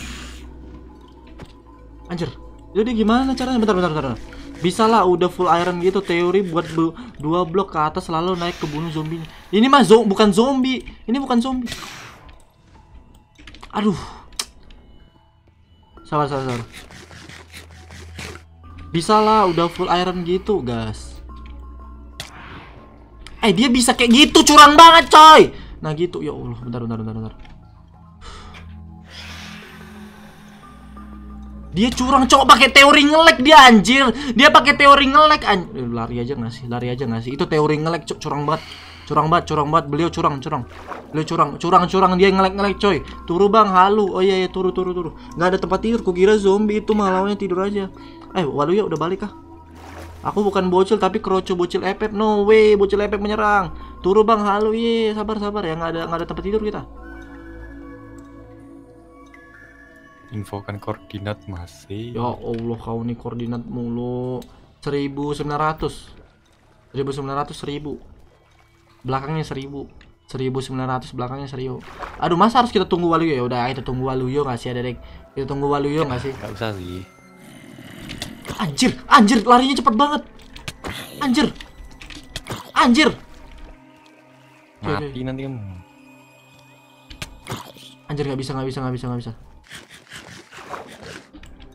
anjir jadi gimana caranya bentar bentar bentar bisa lah udah full iron gitu teori buat bu- dua blok ke atas selalu naik ke bunuh zombie. Ini mah zo bukan zombie. Ini bukan zombie. Aduh. Sabar sabar sabar. Bisa lah udah full iron gitu guys eh dia bisa kayak gitu curang banget coy. Nah gitu. Ya Allah bentar bentar bentar bentar Dia curang cowok pakai teori ngelek dia anjir. Dia pakai teori ngelek an Eh, lari aja nggak sih? Lari aja nggak sih? Itu teori ngelek cok curang banget. Curang banget, curang banget. Beliau curang, curang. Beliau curang, curang, curang dia ngelek-ngelek coy. Turu Bang, halu. Oh iya iya turu turu turu. nggak ada tempat tidur. Kukira zombie itu malaunya tidur aja. Eh, waduh ya udah balik kah? Aku bukan bocil tapi kroco bocil epep. No way, bocil epep menyerang. Turu Bang, halu. Iya, sabar sabar ya. nggak ada nggak ada tempat tidur kita. Infokan koordinat masih. Ya Allah kau nih koordinat mulu. 1900 1900 1000 Belakangnya 1000 1900 belakangnya 1000 Aduh masa harus kita tunggu Waluyo? Ya udah kita tunggu Waluyo nggak sih Dedek Kita tunggu Waluyo nggak sih? Gak usah sih. Anjir anjir larinya cepet banget. Anjir. Anjir. Mati nanti kamu. Anjir nggak bisa nggak bisa nggak bisa nggak bisa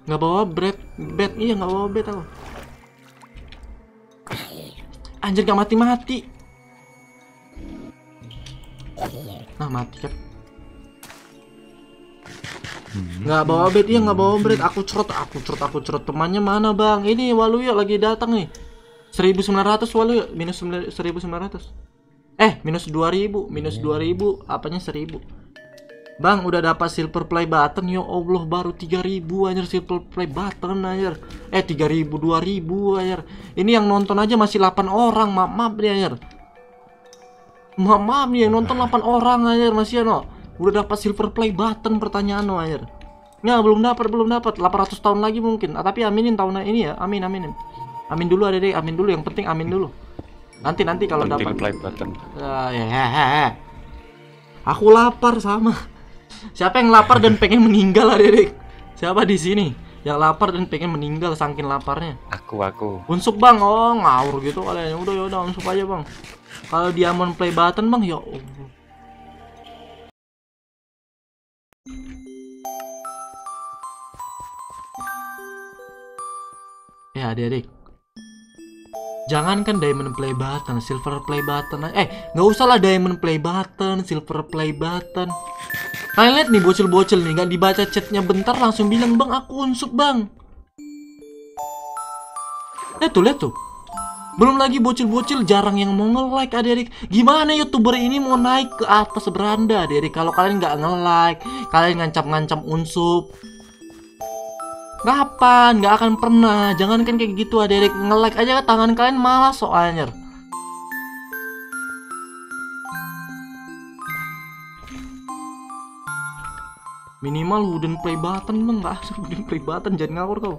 nggak bawa bread bed. Iya nggak bawa bed aku anjir nggak mati mati nah mati kan? Nggak bawa bed iya nggak bawa bread aku cerot aku cerot aku cerot. Temannya mana bang? Ini Waluyo lagi datang nih. 1900 Waluyo. Minus 1900 eh minus 2000 minus 2000 apanya 1000 Bang, udah dapat silver play button ya Allah baru 3000 anjir silver play button anjir. Eh 3000 2000 anjir. Ini yang nonton aja masih 8 orang, maaf maaf nih anjir. Maaf maaf nih yang nonton 8 orang anjir masih no. Udah dapat silver play button pertanyaan no anjir. Nggak, belum dapat, belum dapat. 800 tahun lagi mungkin. Ah, tapi aminin tahun ini ya. Amin, aminin. Amin dulu ada deh, amin dulu. Yang penting amin dulu. Nanti nanti kalau dapat. play button. Ya, ya, ya, ya. Aku lapar sama. Siapa yang lapar dan pengen meninggal adik? Siapa di sini yang lapar dan pengen meninggal saking laparnya? Aku aku. Unsuk bang, oh ngawur gitu kalian. Udah ya udah unsuk aja bang. Kalau diamond play button bang, ya Allah. Ya adik-adik Jangankan diamond play button, silver play button Eh nggak usah lah diamond play button, silver play button Kalian lihat nih bocil-bocil nih nggak dibaca chatnya bentar langsung bilang bang aku unsuk bang. Lihat tuh lihat tuh. Belum lagi bocil-bocil jarang yang mau nge-like adik-adik Gimana youtuber ini mau naik ke atas beranda adik-adik Kalau kalian nggak nge-like Kalian ngancam-ngancam unsup Kapan? Nggak akan pernah. Jangan kan kayak gitu adik-adik Nge-like aja tangan kalian malas soalnya Minimal wooden play button bang, nggak asal wooden play button jangan ngawur kau.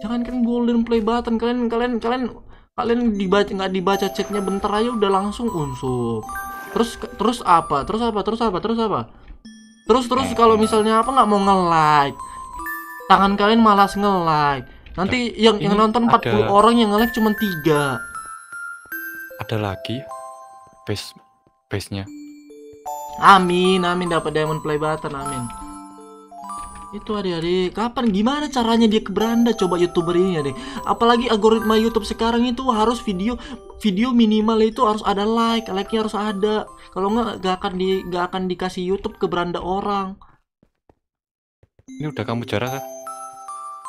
Jangan kan golden play button kalian kalian kalian kalian dibaca nggak dibaca chatnya bentar aja udah langsung unsup. Terus terus apa? Terus apa? Terus apa? Terus apa? Terus terus kalau misalnya apa nggak mau nge-like, tangan kalian malas nge-like. Nanti yang yang nonton 40 ada- orang yang nge-like cuma tiga. Ada lagi base base-nya. Amin, amin dapat diamond play button, amin. Itu adik-adik, kapan gimana caranya dia ke beranda coba youtuber ini adik. Apalagi algoritma YouTube sekarang itu harus video video minimal itu harus ada like, like-nya harus ada. Kalau nggak nggak akan di nggak akan dikasih YouTube ke beranda orang. Ini udah kamu jarah kah?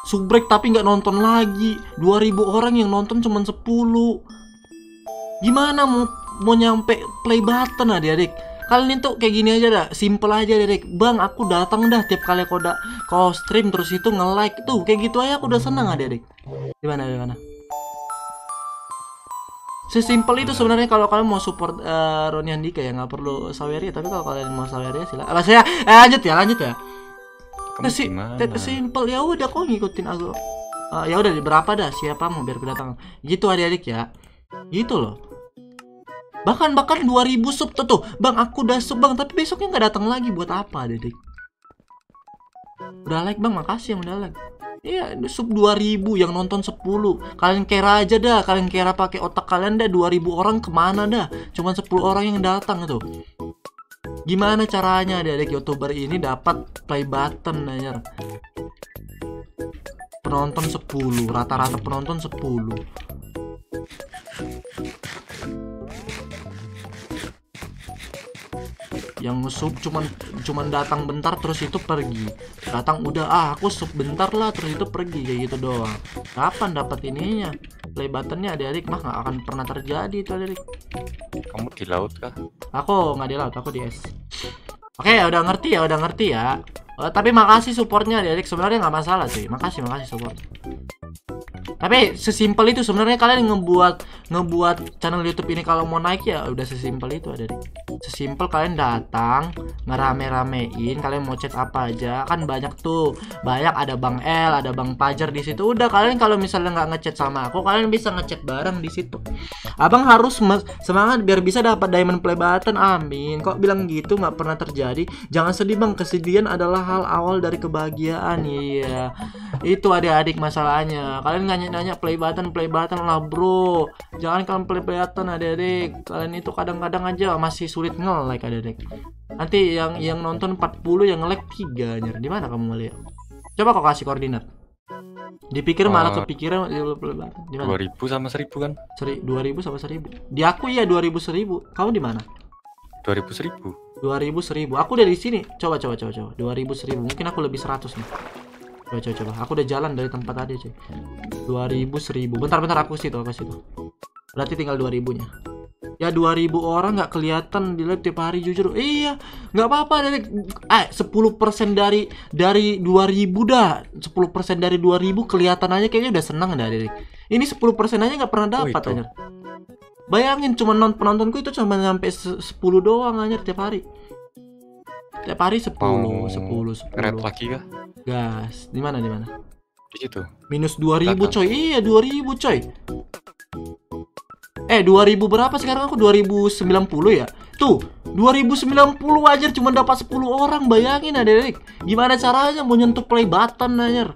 Subrek tapi nggak nonton lagi. 2000 orang yang nonton cuma 10. Gimana mau mau nyampe play button adik-adik? Kalian itu kayak gini aja dah, simple aja adik. Bang, aku datang dah tiap kali kau da kau stream terus itu nge-like tuh, kayak gitu aja aku udah senang adik-adik. Gimana gimana? Sesimpel itu sebenarnya kalau kalian mau support eh, Roni Andika ya nggak perlu Saweria tapi kalau kalian mau Saweria silakan. Apa saya eh, lanjut ya lanjut ya. Kamu si, gimana? te- simple ya udah kok ngikutin aku. Ah, ya udah berapa dah siapa mau biar aku datang. Gitu adik-adik ya. Gitu loh. Bahkan bahkan 2000 sub tuh, tuh. Bang aku udah sub Bang, tapi besoknya nggak datang lagi buat apa adik-adik? Udah like Bang, makasih yang udah like. Iya, sub 2000 yang nonton 10. Kalian kira aja dah, kalian kira pakai otak kalian dah 2000 orang ke mana dah? Cuman 10 orang yang datang tuh. Gimana caranya adik-adik youtuber ini dapat play button anjir? Penonton 10, rata-rata penonton 10. Yang nge-sub cuman cuman datang bentar terus itu pergi. Datang udah ah aku sub bentar lah terus itu pergi kayak gitu doang. Kapan dapat ininya? Play buttonnya adik-adik mah nggak akan pernah terjadi itu adik. Kamu di laut kah? Aku nggak di laut, aku di es. Oke, ya udah ngerti ya, udah ngerti ya. Eh, tapi makasih supportnya adik sebenarnya nggak masalah sih. Makasih, makasih support. Tapi sesimpel itu sebenarnya kalian ngebuat ngebuat channel YouTube ini kalau mau naik ya udah sesimpel itu adik. Sesimpel kalian datang ngerame-ramein, kalian mau chat apa aja kan banyak tuh. Banyak ada Bang L, ada Bang Pajar di situ. Udah kalian kalau misalnya nggak ngechat sama aku, kalian bisa ngechat bareng di situ. Abang harus semangat biar bisa dapat diamond play button. Amin. Kok bilang gitu nggak pernah terjadi? Jangan sedih bang. Kesedihan adalah hal awal dari kebahagiaan. Iya. Itu adik-adik masalahnya. Kalian nanya-nanya play button, play button lah bro. Jangan kalian play button adik-adik. Kalian itu kadang-kadang aja masih sulit nge-like adik-adik. Nanti yang yang nonton 40 yang nge-like 3 anjir. Di mana kamu ngeliat? Coba kau kasih koordinat. Dipikir malah Oh. kepikiran mana? 2000 sama 1000 kan? Seri, 2000 sama 1000 Di aku ya 2000 1000 Kamu di mana? 2000 1000. 2000 1000 Aku dari sini. Coba coba coba coba. 2000 1000 Mungkin aku lebih 100 nih. Coba coba coba. Aku udah jalan dari tempat tadi cuy. 2000 1000 Bentar bentar. Aku situ aku situ Berarti tinggal 2000 nya Ya 2000 orang nggak kelihatan di live tiap hari jujur. Iya nggak apa-apa. Dari eh 10% dari dari 2000 dah. 10% dari 2000 kelihatan aja kayaknya udah senang dah Dedik Ini 10% aja nggak pernah Oh, dapat anjir Bayangin cuma non penontonku itu cuma sampai se- 10 doang anjir tiap hari. Tiap hari 10, Mau 10, 10. Red lagi kah? Gas. Di mana di mana? Di situ. Minus 2000 Datang. coy. Iya, 2000 coy. Eh, 2000 berapa sekarang aku 2090 ya? Tuh, 2090 aja cuma dapat 10 orang. Bayangin adik Gimana caranya mau nyentuh play button anjir?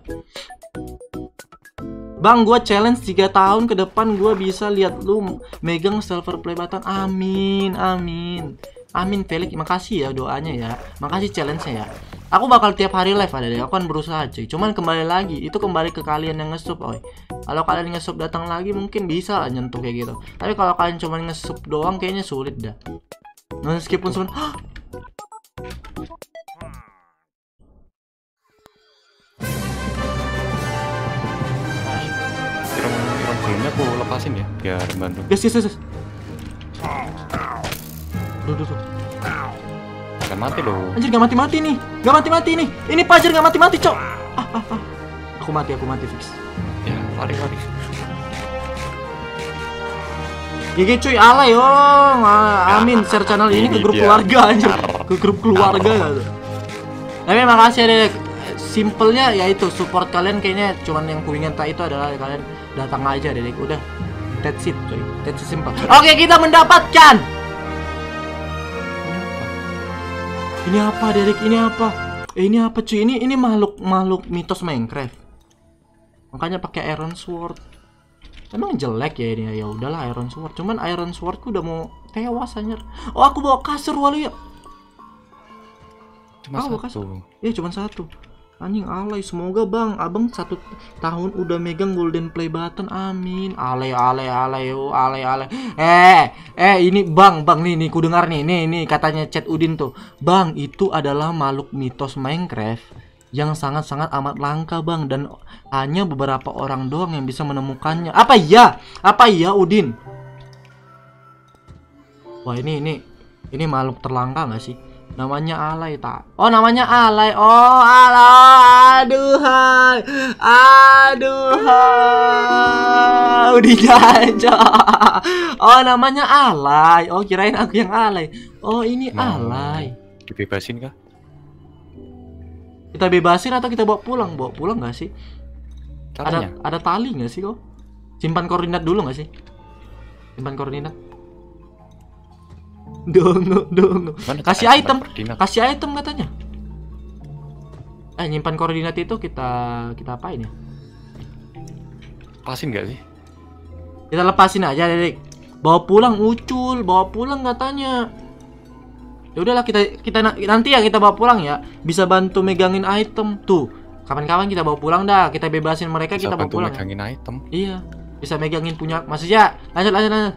Bang, gua challenge 3 tahun ke depan gua bisa lihat lu megang silver play button. Amin, amin. Amin Felix, makasih ya doanya ya. Makasih challenge-nya ya. Aku bakal tiap hari live ada deh. Aku kan berusaha cuy. Cuman kembali lagi, itu kembali ke kalian yang nge-sub, oi. Kalau kalian nge-sub datang lagi mungkin bisa lah nyentuh kayak gitu. Tapi kalau kalian cuma nge-sub doang kayaknya sulit dah. Meskipun cuma Belumnya aku lepasin ya biar bantu. Yes, yes, yes. Duh, duh, duh. Jangan mati loh. Anjir gak mati-mati nih. Gak mati-mati nih. Ini Pajar gak mati-mati, Cok. Ah, ah, ah. Aku mati, aku mati fix. Ya, lari lari. GG cuy, alay oh. Ah, Amin share channel ini ke Ini grup dia. keluarga anjir. Ke grup keluarga gak tuh. Tapi makasih ya Dek. Simpelnya ya itu support kalian kayaknya cuman yang kuingin tak itu adalah kalian datang aja Dek. Udah. That's it, coy. That's it simple. Oke, kita mendapatkan. Ini apa, Derek? Ini apa? Eh, ini apa, cuy? Ini ini makhluk makhluk mitos Minecraft. Makanya pakai Iron Sword. Emang jelek ya ini ya udahlah Iron Sword. Cuman Iron Swordku udah mau tewas anjir. Oh, aku bawa kasur walu ya. Cuma Oh, satu. Ya cuma satu. Anjing alay. Semoga bang. Abang satu tahun udah megang golden play button. Amin. Alay alay alay oh, alay alay. Eh eh ini bang. Bang nih nih ku dengar nih. Nih nih katanya chat Udin tuh. Bang itu adalah makhluk mitos Minecraft yang sangat-sangat amat langka bang. Dan hanya beberapa orang doang yang bisa menemukannya. Apa iya? Apa iya Udin? Wah ini ini ini makhluk terlangka nggak sih namanya alay tak? Oh namanya alay. Oh alay. Aduh hai. Aduh hai. Udah aja oh namanya alay. Oh kirain aku yang alay. Oh ini Mau alay. Dibebasin kah? kita bebasin atau kita bawa pulang? Bawa pulang nggak sih? Caranya? ada ada tali nggak sih kok? Simpan koordinat dulu nggak sih? Simpan koordinat dongo dongo kasih item. kasih item katanya. Eh nyimpan koordinat itu kita kita apain ya? Lepasin nggak sih? kita lepasin aja Dedek bawa pulang ucul. Bawa pulang katanya. Ya udahlah kita kita na- nanti ya kita bawa pulang ya. Bisa bantu megangin item. Tuh kapan-kapan kita bawa pulang dah. Kita bebasin mereka Bisa kita bawa pulang. ya. megangin item. iya bisa megangin punya maksudnya lanjut lanjut lanjut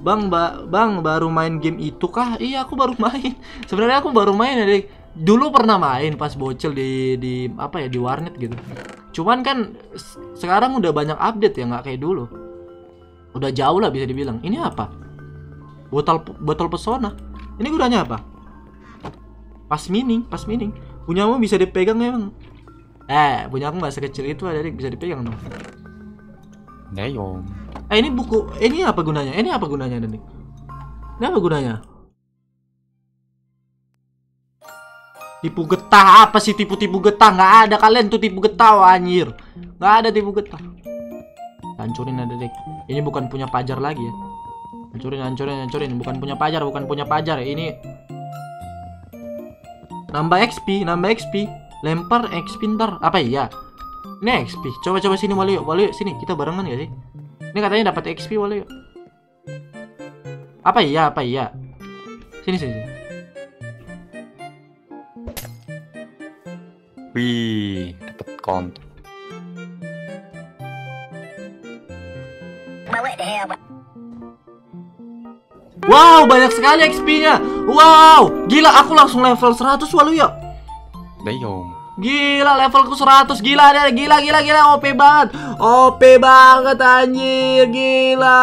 Bang, ba bang baru main game itu kah? Iya, aku baru main. Sebenarnya aku baru main ya, Dek. Dulu pernah main pas bocil di di apa ya di warnet gitu. Cuman kan sekarang udah banyak update ya nggak kayak dulu. Udah jauh lah bisa dibilang. Ini apa? Botol botol pesona. Ini gunanya apa? Pas mining, pas mining. Punyamu bisa dipegang emang. Eh, punya aku nggak sekecil itu ada bisa dipegang dong. Nyayom. Eh ini buku, ini apa gunanya? Ini apa gunanya Denik? Ini apa gunanya? Tipu getah apa sih tipu-tipu getah? Nggak ada kalian tuh tipu getah anjir. Nggak ada tipu getah. Hancurin ada Denik. Ini bukan punya pajar lagi ya. Hancurin, hancurin, hancurin. Bukan punya pajar, bukan punya pajar. Ini nambah XP, nambah XP. Lempar XP ntar. Apa iya? Ini XP. Coba-coba sini Walu yuk, Walu yuk sini. Kita barengan gak sih? Ini katanya dapat XP Walu yuk. Apa iya? Apa iya? Sini sini. sini. Wih, dapat konten. Wow, banyak sekali XP-nya. Wow, gila aku langsung level 100 Walu yuk. Dayom. Gila levelku 100 Gila ada gila gila gila. OP banget. OP banget anjir. Gila.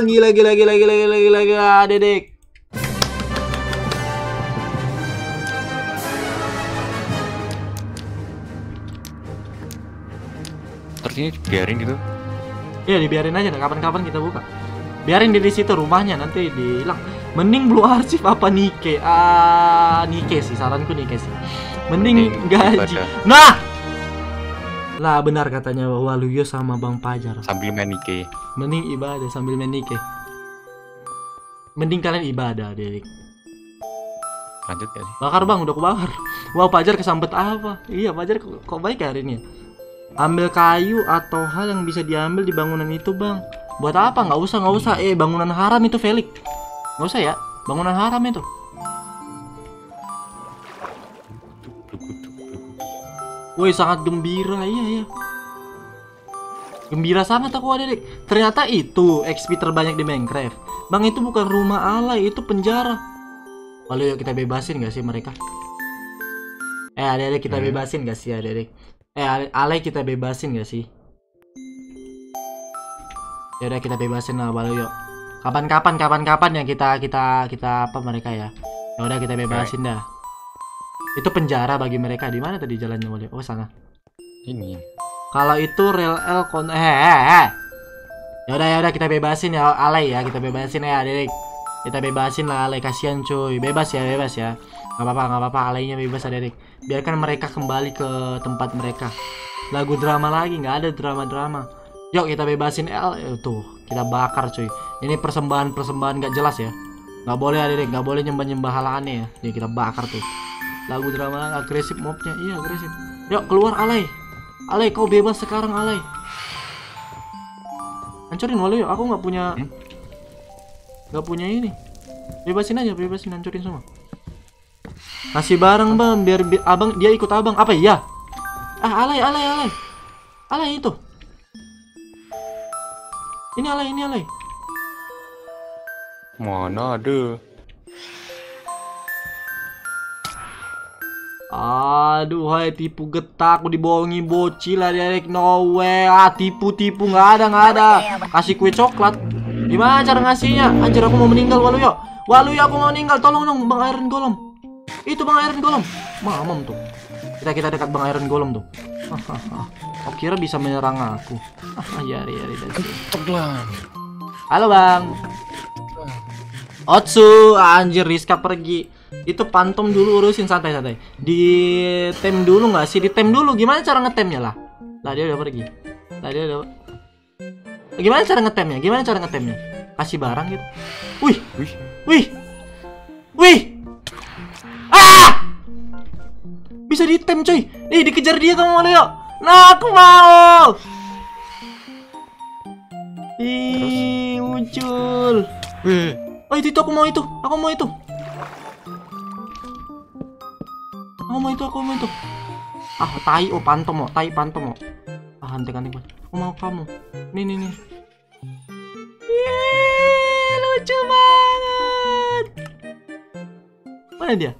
Gila gila gila gila gila gila gila Dedek Artinya biarin gitu? Ya dibiarin aja. Nah, kapan-kapan kita buka. Biarin di situ rumahnya. Nanti dihilang. Mending blue arsip apa Nike? Ah nike sih saranku nike sih. Mending Mending gaji. nah! Lah benar katanya Waluyo sama Bang Pajar. Sambil main Nike. mending ibadah sambil main nike. Mending kalian ibadah Derek Lanjut ya sih? bakar bang udah kebakar. Wow Pajar kesambet apa? Iya Pajar kok, baik hari ini ya? ambil kayu atau hal yang bisa diambil di bangunan itu bang. Buat apa? Nggak usah nggak usah. Eh bangunan haram itu Felix. Nggak usah ya. Bangunan haram itu Woi sangat gembira. Iya iya. Gembira sangat aku adik Ternyata itu XP terbanyak di Minecraft. Bang itu bukan rumah alay itu penjara. Lalu yuk kita bebasin gak sih mereka? Eh adik-adik kita Hmm. bebasin gak sih adik-adik? Eh alay kita bebasin gak sih? Ya udah kita bebasin lah Walu yuk. Kapan-kapan kapan-kapan ya kita kita kita apa mereka ya? Ya udah kita bebasin dah Itu penjara bagi mereka di mana tadi jalannya Walu Oh sana Ini. kalau itu real L kon eh, eh, eh. Ya udah ya udah kita bebasin ya alay ya, kita bebasin ya, Adik. Kita bebasin lah alay kasihan cuy. Bebas ya, bebas ya. Gak apa-apa, gak apa-apa alaynya bebas adik. Biarkan mereka kembali ke tempat mereka. Lagu drama lagi, nggak ada drama-drama. Yuk kita bebasin L. Eh, tuh, kita bakar cuy. Ini persembahan-persembahan nggak jelas ya. Nggak boleh adik, nggak boleh nyembah-nyembah hal aneh ya. Jadi kita bakar tuh. Lagu drama agresif mobnya, iya agresif. Yuk keluar alay. Alay kau bebas sekarang alay. Hancurin walu yuk, aku nggak punya Hmm? nggak punya ini. Bebasin aja, bebasin hancurin semua. Kasih barang bang, biar bi- abang dia ikut abang. Apa iya? Ah alay alay alay. Alay itu. Ini alay, ini alay. Mana ada? Aduh, hai tipu getak, aku dibohongi bocil lah Derek. No way. Ah, tipu tipu nggak ada nggak ada. Kasih kue coklat. Gimana cara ngasihnya? Anjir aku mau meninggal Waluyo. Waluyo aku mau meninggal. Tolong dong Bang Iron Golem. Itu Bang Iron Golem. Mamam tuh. Kita kita dekat Bang Iron Golem tuh. Kau kira bisa menyerang aku? Ah, ya ya ya. Teglang. Halo Bang. Otsu, anjir Rizka pergi. Itu pantom dulu urusin santai-santai. Di tem dulu nggak sih? Di tem dulu. Gimana cara ngetemnya lah? Lah dia udah pergi. Lah dia udah. Gimana cara ngetemnya? Gimana cara ngetemnya? Kasih barang gitu. Wih, Wih, wih, wih. Ah! Bisa ditem cuy. Nih dikejar dia kamu Leo. Nah aku mau. Ih, muncul. wih, Oh itu, itu aku mau itu, aku mau itu. Aku mau itu, aku mau itu. Ah, tai oh pantom oh, tai pantom oh. Ah, hentikan. Aku mau kamu. Nih nih nih. Yeay, lucu banget. Mana dia?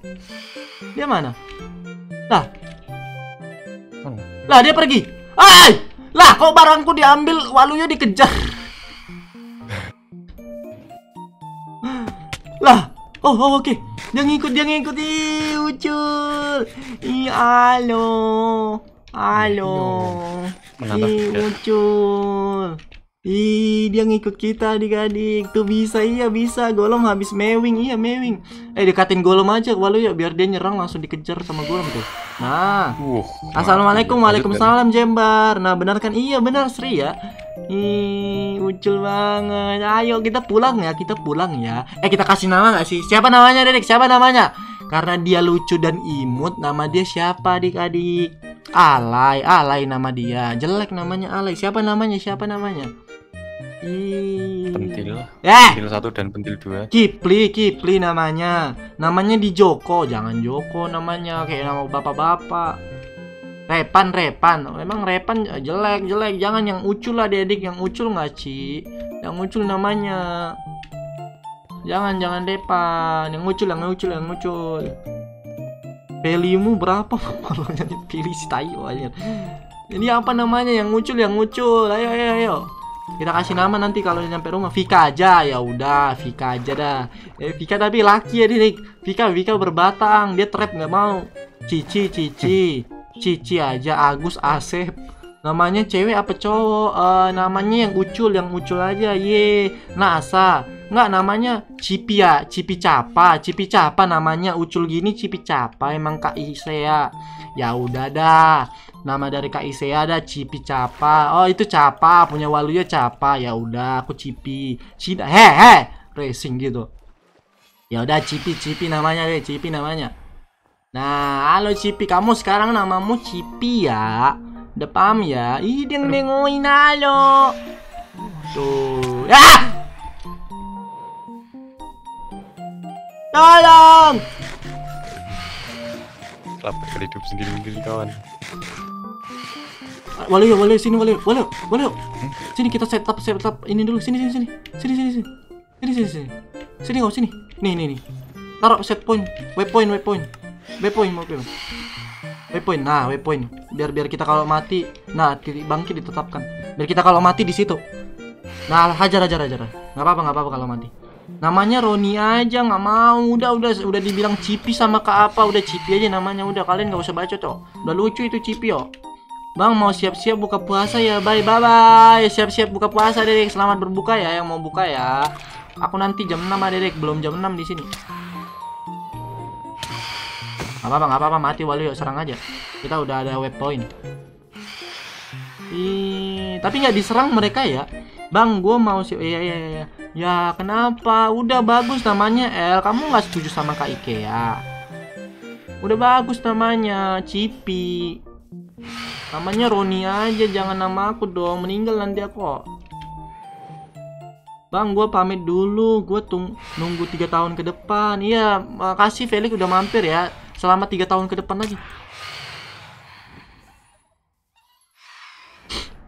Dia mana? Lah, lah dia pergi. Ay! Lah kok barangku diambil, walunya dikejar. lah, oh, oh oke. Dia ngikut, dia ngikut. Ucul. Ih, halo. Halo. Menambah Ih, ya. ucul. Ih, dia ngikut kita adik-adik. Tuh bisa, iya bisa. Golem habis mewing, iya mewing. Eh, dekatin golem aja walu ya biar dia nyerang langsung dikejar sama golem tuh. Nah, Wuh, Assalamualaikum, waalaikumsalam Jembar. Nah, benar kan? Iya, benar Sri ya. Ih, ucul banget. Ayo kita pulang ya, kita pulang ya. Eh, kita kasih nama nggak sih? Siapa namanya, Dedek? Siapa namanya? Karena dia lucu dan imut, nama dia siapa, adik-adik? Alay, Alay nama dia. Jelek namanya Alay. Siapa namanya? Siapa namanya? Ih. Pentil, Eh, pentil satu dan pentil dua. Kipli, Kipli namanya. Namanya di Joko, jangan Joko namanya kayak nama bapak-bapak. Repan, Repan. Memang Repan jelek, jelek. Jangan yang ucul lah, Dedik. Yang ucul nggak, Ci? Yang ucul namanya. Jangan, jangan Depan. Yang ucul, yang ucul, yang ucul. Pelimu berapa? Jadi pilih si tayo aja. Ini apa namanya? Yang ucul, yang ucul. Ayo, ayo, ayo. Kita kasih nama nanti kalau nyampe rumah Vika aja ya udah Vika aja dah eh, Vika tapi laki ya Dik Vika Vika berbatang dia trap nggak mau Cici Cici Cici aja Agus Asep namanya cewek apa cowok Eh, namanya yang ucul yang ucul aja ye Nasa nggak namanya Cipi ya Cipi Capa Cipi Capa namanya ucul gini Cipi Capa emang Kak Isea ya udah dah nama dari Kak Isea ada Cipi Capa. Oh, itu Capa, punya Waluya Capa. Ya udah, aku Cipi. Cina, he he, racing gitu. Ya udah Cipi, Cipi namanya deh, Cipi namanya. Nah, halo Cipi, kamu sekarang namamu Cipi ya. Udah pam ya? Ih, dia nengokin alo. Tuh. Ah! Tolong! Kali hidup sendiri-sendiri kawan. Waluyo, walau sini walau, walau, walau. Hmm? Sini kita setup setup ini dulu. Sini sini sini. Sini sini sini. Sini sini sini. Sini kau sini. Nih nih nih. Taruh set point, waypoint, waypoint. Waypoint mau waypoint. Nah waypoint. Biar biar kita kalau mati nah titik bangkit ditetapkan. Biar kita kalau mati di situ. Nah hajar hajar hajar. Nggak apa apa nggak apa apa kalau mati. Namanya Roni aja nggak mau. Udah udah udah dibilang Cipi sama kak apa. Udah Cipi aja namanya. Udah kalian nggak usah baca toh udah lucu itu Cipi yo. Bang mau siap-siap buka puasa ya. Bye bye bye. Siap-siap buka puasa deh. Selamat berbuka ya yang mau buka ya. Aku nanti jam 6 adek, belum jam 6 di sini. Gak apa-apa, apa-apa, mati Walu yuk, serang aja. Kita udah ada web point. Ih, tapi nggak diserang mereka ya. Bang, gue mau sih. Iya, iya, iya. Ya, kenapa? Udah bagus namanya, El. Kamu nggak setuju sama Kak Ikea? Udah bagus namanya, Cipi. Namanya Roni aja, jangan nama aku dong. Meninggal nanti aku. Bang, gue pamit dulu. Gue nunggu tiga tahun ke depan. Iya, makasih Felix udah mampir ya. Selama tiga tahun ke depan lagi.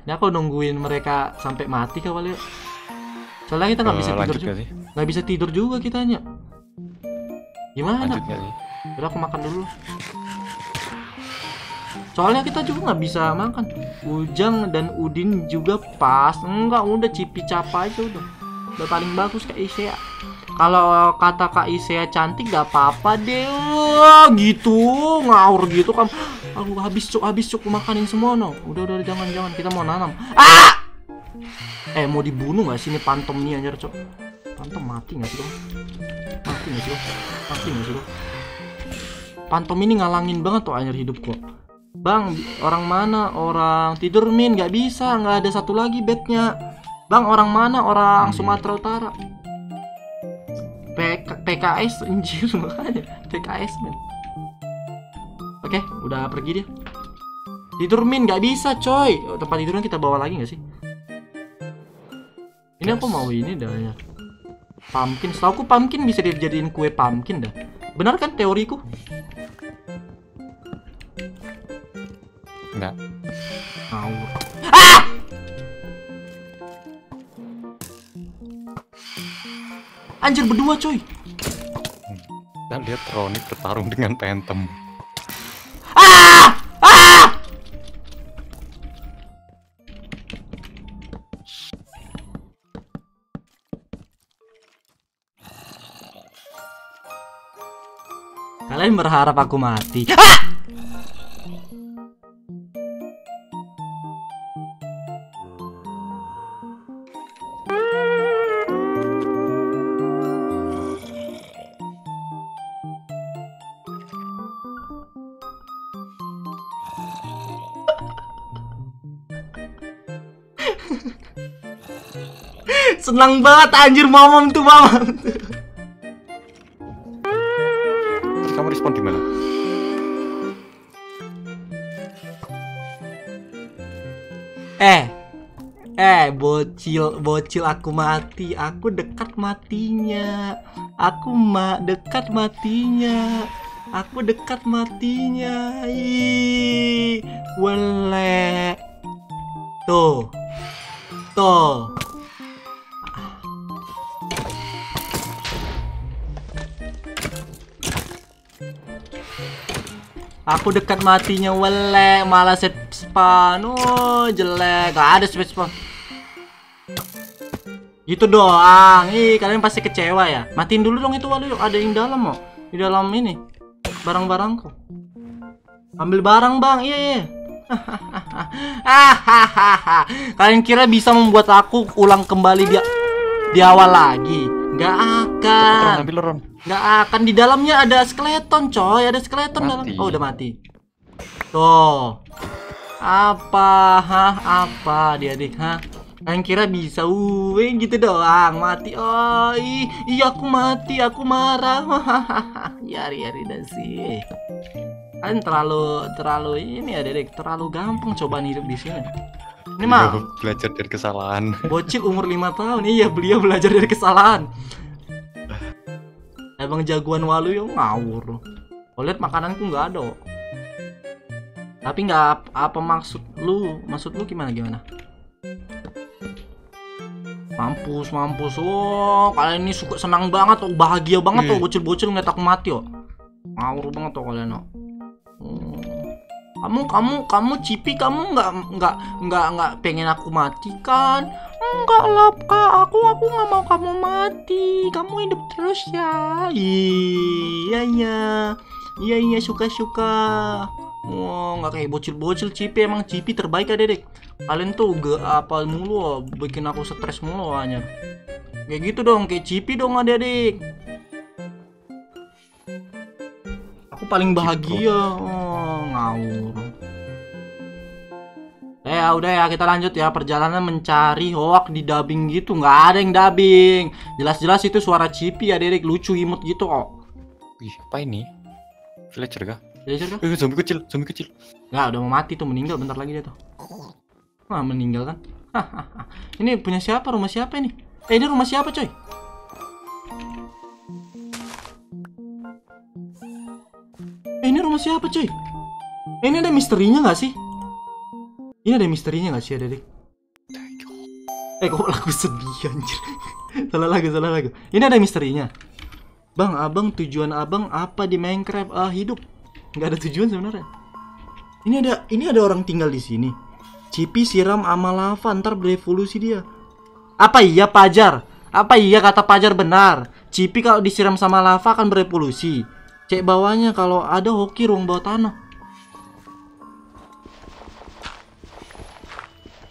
Ini aku nungguin mereka sampai mati kali ya. Soalnya kita nggak Eh, bisa tidur juga. Nggak bisa tidur juga kitanya. Gimana? Lanjut gak sih? Udah aku makan dulu. Soalnya kita juga nggak bisa makan. Ujang dan Udin juga pas. Enggak, udah cipi capa aja udah. Udah paling bagus Kak Isea. Kalau kata Kak Isea cantik gak apa-apa deh. Wah, gitu ngawur gitu kan. Aku habis cuk habis cuk makanin semua no. Udah udah jangan jangan kita mau nanam. Ah! Eh mau dibunuh gak sih ini pantom nih anjir cok? Pantom mati gak sih dong? Mati gak sih dong? Mati gak sih dong? Pantom ini ngalangin banget tuh anjir hidup kok. Bang, orang mana? Orang tidur min nggak bisa, nggak ada satu lagi bednya. Bang, orang mana? Orang Sumatera Utara. PK, PKS anjir makanya PKS men. Oke, udah pergi dia. Tidur min nggak bisa coy. Oh, Tempat tidurnya kita bawa lagi nggak sih? Ini aku mau ini dah ya. Pumpkin, setahu aku pumpkin bisa dijadiin kue pumpkin dah. Benar kan teoriku? Enggak. Ngawur. Anjir berdua coy. Kita lihat Roni bertarung dengan Phantom. Ah! Ah! Kalian berharap aku mati. Ah! Senang banget anjir mamam tuh mamam. Kamu respon gimana? Eh, eh, bocil, bocil aku mati, aku dekat matinya, aku ma dekat matinya, aku dekat matinya, ih, wele, tuh, tuh. Aku dekat matinya wele malah set spawn. Oh, jelek. Gak ada space spawn. Gitu doang. Ih, kalian pasti kecewa ya. Matiin dulu dong itu walu. Ada yang dalam mau. Di dalam ini. Barang-barangku. Ambil barang, Bang. Iya, iya. Kalian kira bisa membuat aku ulang kembali dia di awal lagi? Gak akan. Ambil. Nggak akan di dalamnya ada skeleton coy. Ada skeleton dalam Mati. oh udah mati. Tuh. Apa? Hah? Apa dia dik hah? Kalian kira bisa uwe gitu doang. Mati oh iya aku mati aku marah. Yari yari dan sih. Kan terlalu terlalu ini ya dedek terlalu gampang cobaan hidup di sini. Ini mah belajar dari kesalahan. Bocil umur 5 tahun. Iya, beliau belajar dari kesalahan. Emang jagoan walu yang ngawur. Kau lihat makananku nggak ada. Tapi nggak ap- apa maksud lu? Maksud lu gimana gimana? Mampus, mampus. Oh, kalian ini suka senang banget, oh, bahagia banget tuh Hmm. bocil-bocil ngeliat aku mati, oh. Ngawur banget tuh kalian, oh. Hmm. Kamu, kamu, kamu cipi, kamu nggak, nggak, nggak, nggak pengen aku mati kan? Enggak lah kak, aku aku nggak mau kamu mati. Kamu hidup terus ya. Iya iya, iya iya suka suka. Wah nggak kayak bocil-bocil cipi emang cipi terbaik ya dedek. Kalian tuh gak apa mulu, bikin aku stres mulu hanya. Kayak gitu dong, kayak Cipi dong adik-adik. Aku paling bahagia. Oh, ngawur. Eh ya udah ya kita lanjut ya. Perjalanan mencari hoak di dubbing gitu. Nggak ada yang dubbing. Jelas-jelas itu suara Cipi ya Derek lucu imut gitu kok. Wih, apa ini? Villager kah? Villager kah? Eh, zombie kecil, zombie kecil. Nggak udah mau mati tuh. Meninggal bentar lagi dia tuh. Wah meninggal kan? Hahaha. Ini punya siapa? Rumah siapa ini? Eh ini rumah siapa coy? Eh ini rumah siapa coy? Eh ini ada misterinya nggak sih Ini ada misterinya nggak sih ya Derek Eh kok lagu sedih anjir? Salah lagu salah lagu. Ini ada misterinya. Bang abang tujuan abang apa di Minecraft? Ah hidup. Nggak ada tujuan sebenarnya. Ini ada ini ada orang tinggal di sini. Cipi siram sama lava ntar berevolusi dia. Apa iya Pajar? Apa iya kata Pajar benar? Cipi kalau disiram sama lava akan berevolusi. Cek bawahnya kalau ada hoki ruang bawah tanah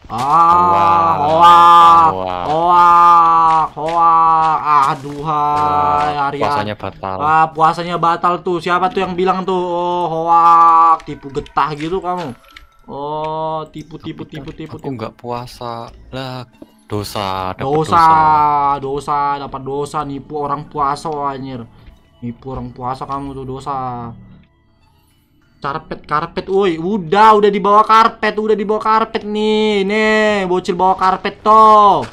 Ah, hoak, Hoak. hoak, hoak, aduh hai, Wah, Arya. Puasanya batal. Wah, puasanya batal tuh. Siapa tuh yang bilang tuh? Oh, hoak, tipu getah gitu kamu. Oh, tipu tipu tipu tipu. Aku tipu. nggak puasa. Lah, dosa. dapet Dosa, dosa, dapat dosa nipu orang puasa anjir. Nipu orang puasa kamu tuh dosa. Karpet, karpet, woi, udah, udah dibawa karpet, udah dibawa karpet nih, nih, bocil bawa karpet toh,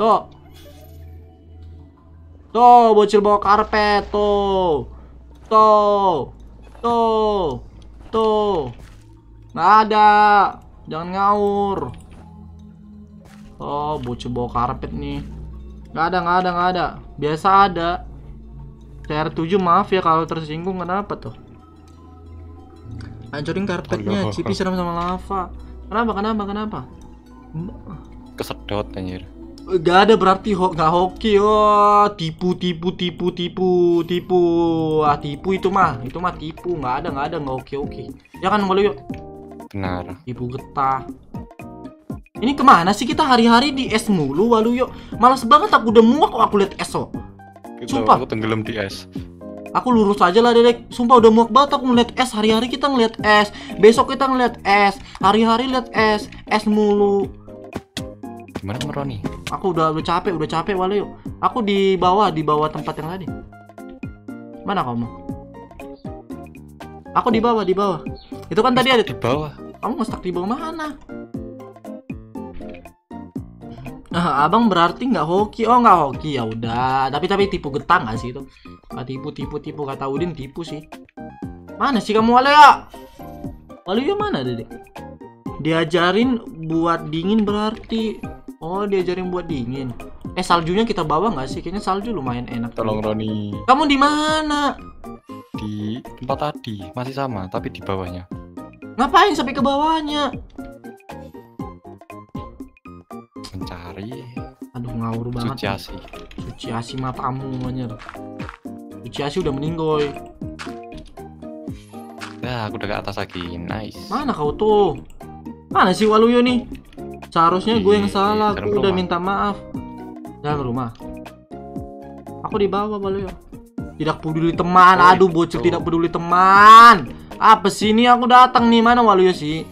toh, toh, bocil bawa karpet tuh, tuh, tuh, tuh, nggak ada, jangan ngaur. Oh, bocil bawa karpet nih. Nggak ada, nggak ada, nggak ada. Biasa ada. CR7 maaf ya kalau tersinggung kenapa tuh? Hancurin karpetnya. Cipi siram sama lava. Kenapa, kenapa, kenapa? Kesedot anjir. Gak ada berarti ho nggak hoki oh tipu tipu tipu tipu tipu ah tipu itu mah itu mah tipu nggak ada nggak ada nggak oke oke ya kan walu yuk Benar. tipu getah ini ke mana sih kita hari-hari di es mulu walu yuk malas banget aku udah muak kok aku lihat es oh Sumpah. Aku tenggelam di es. Aku lurus aja lah dedek. Sumpah udah muak banget aku ngeliat es. Hari-hari kita ngeliat es. Besok kita ngeliat es. Hari-hari liat es. Es mulu. Gimana Meroni? Aku udah, udah capek Udah capek wali yuk Aku di bawah Di bawah tempat yang tadi. Mana kamu? Aku di bawah Di bawah. Itu kan tadi ada di bawah. Kamu ngestak di bawah mana? Ah, abang berarti nggak hoki. Oh nggak hoki ya udah. Tapi tapi tipu getang nggak sih itu? Ah, tipu tipu tipu. Kata Udin tipu sih. Mana sih kamu Walia Walia mana dedek diajarin buat dingin berarti. Oh diajarin buat dingin. Eh saljunya kita bawa nggak sih? Kayaknya salju lumayan enak. Tolong Roni. kamu di mana? Di tempat tadi. Masih sama tapi di bawahnya. ngapain sampai ke bawahnya Mencari aduh ngawur banget suci asi. Suci Asi matamu anjir. Suci Asi udah meninggoy. Nah, aku udah ke atas lagi. Nice. Mana kau tuh? Mana sih Waluyo nih? Seharusnya gue yang Di salah. Aku udah minta maaf. Dalam rumah. Aku di bawah Waluyo. Tidak peduli teman. Oh, Aduh bocil itu. tidak peduli teman. Apa sih ini aku datang nih mana Waluyo sih?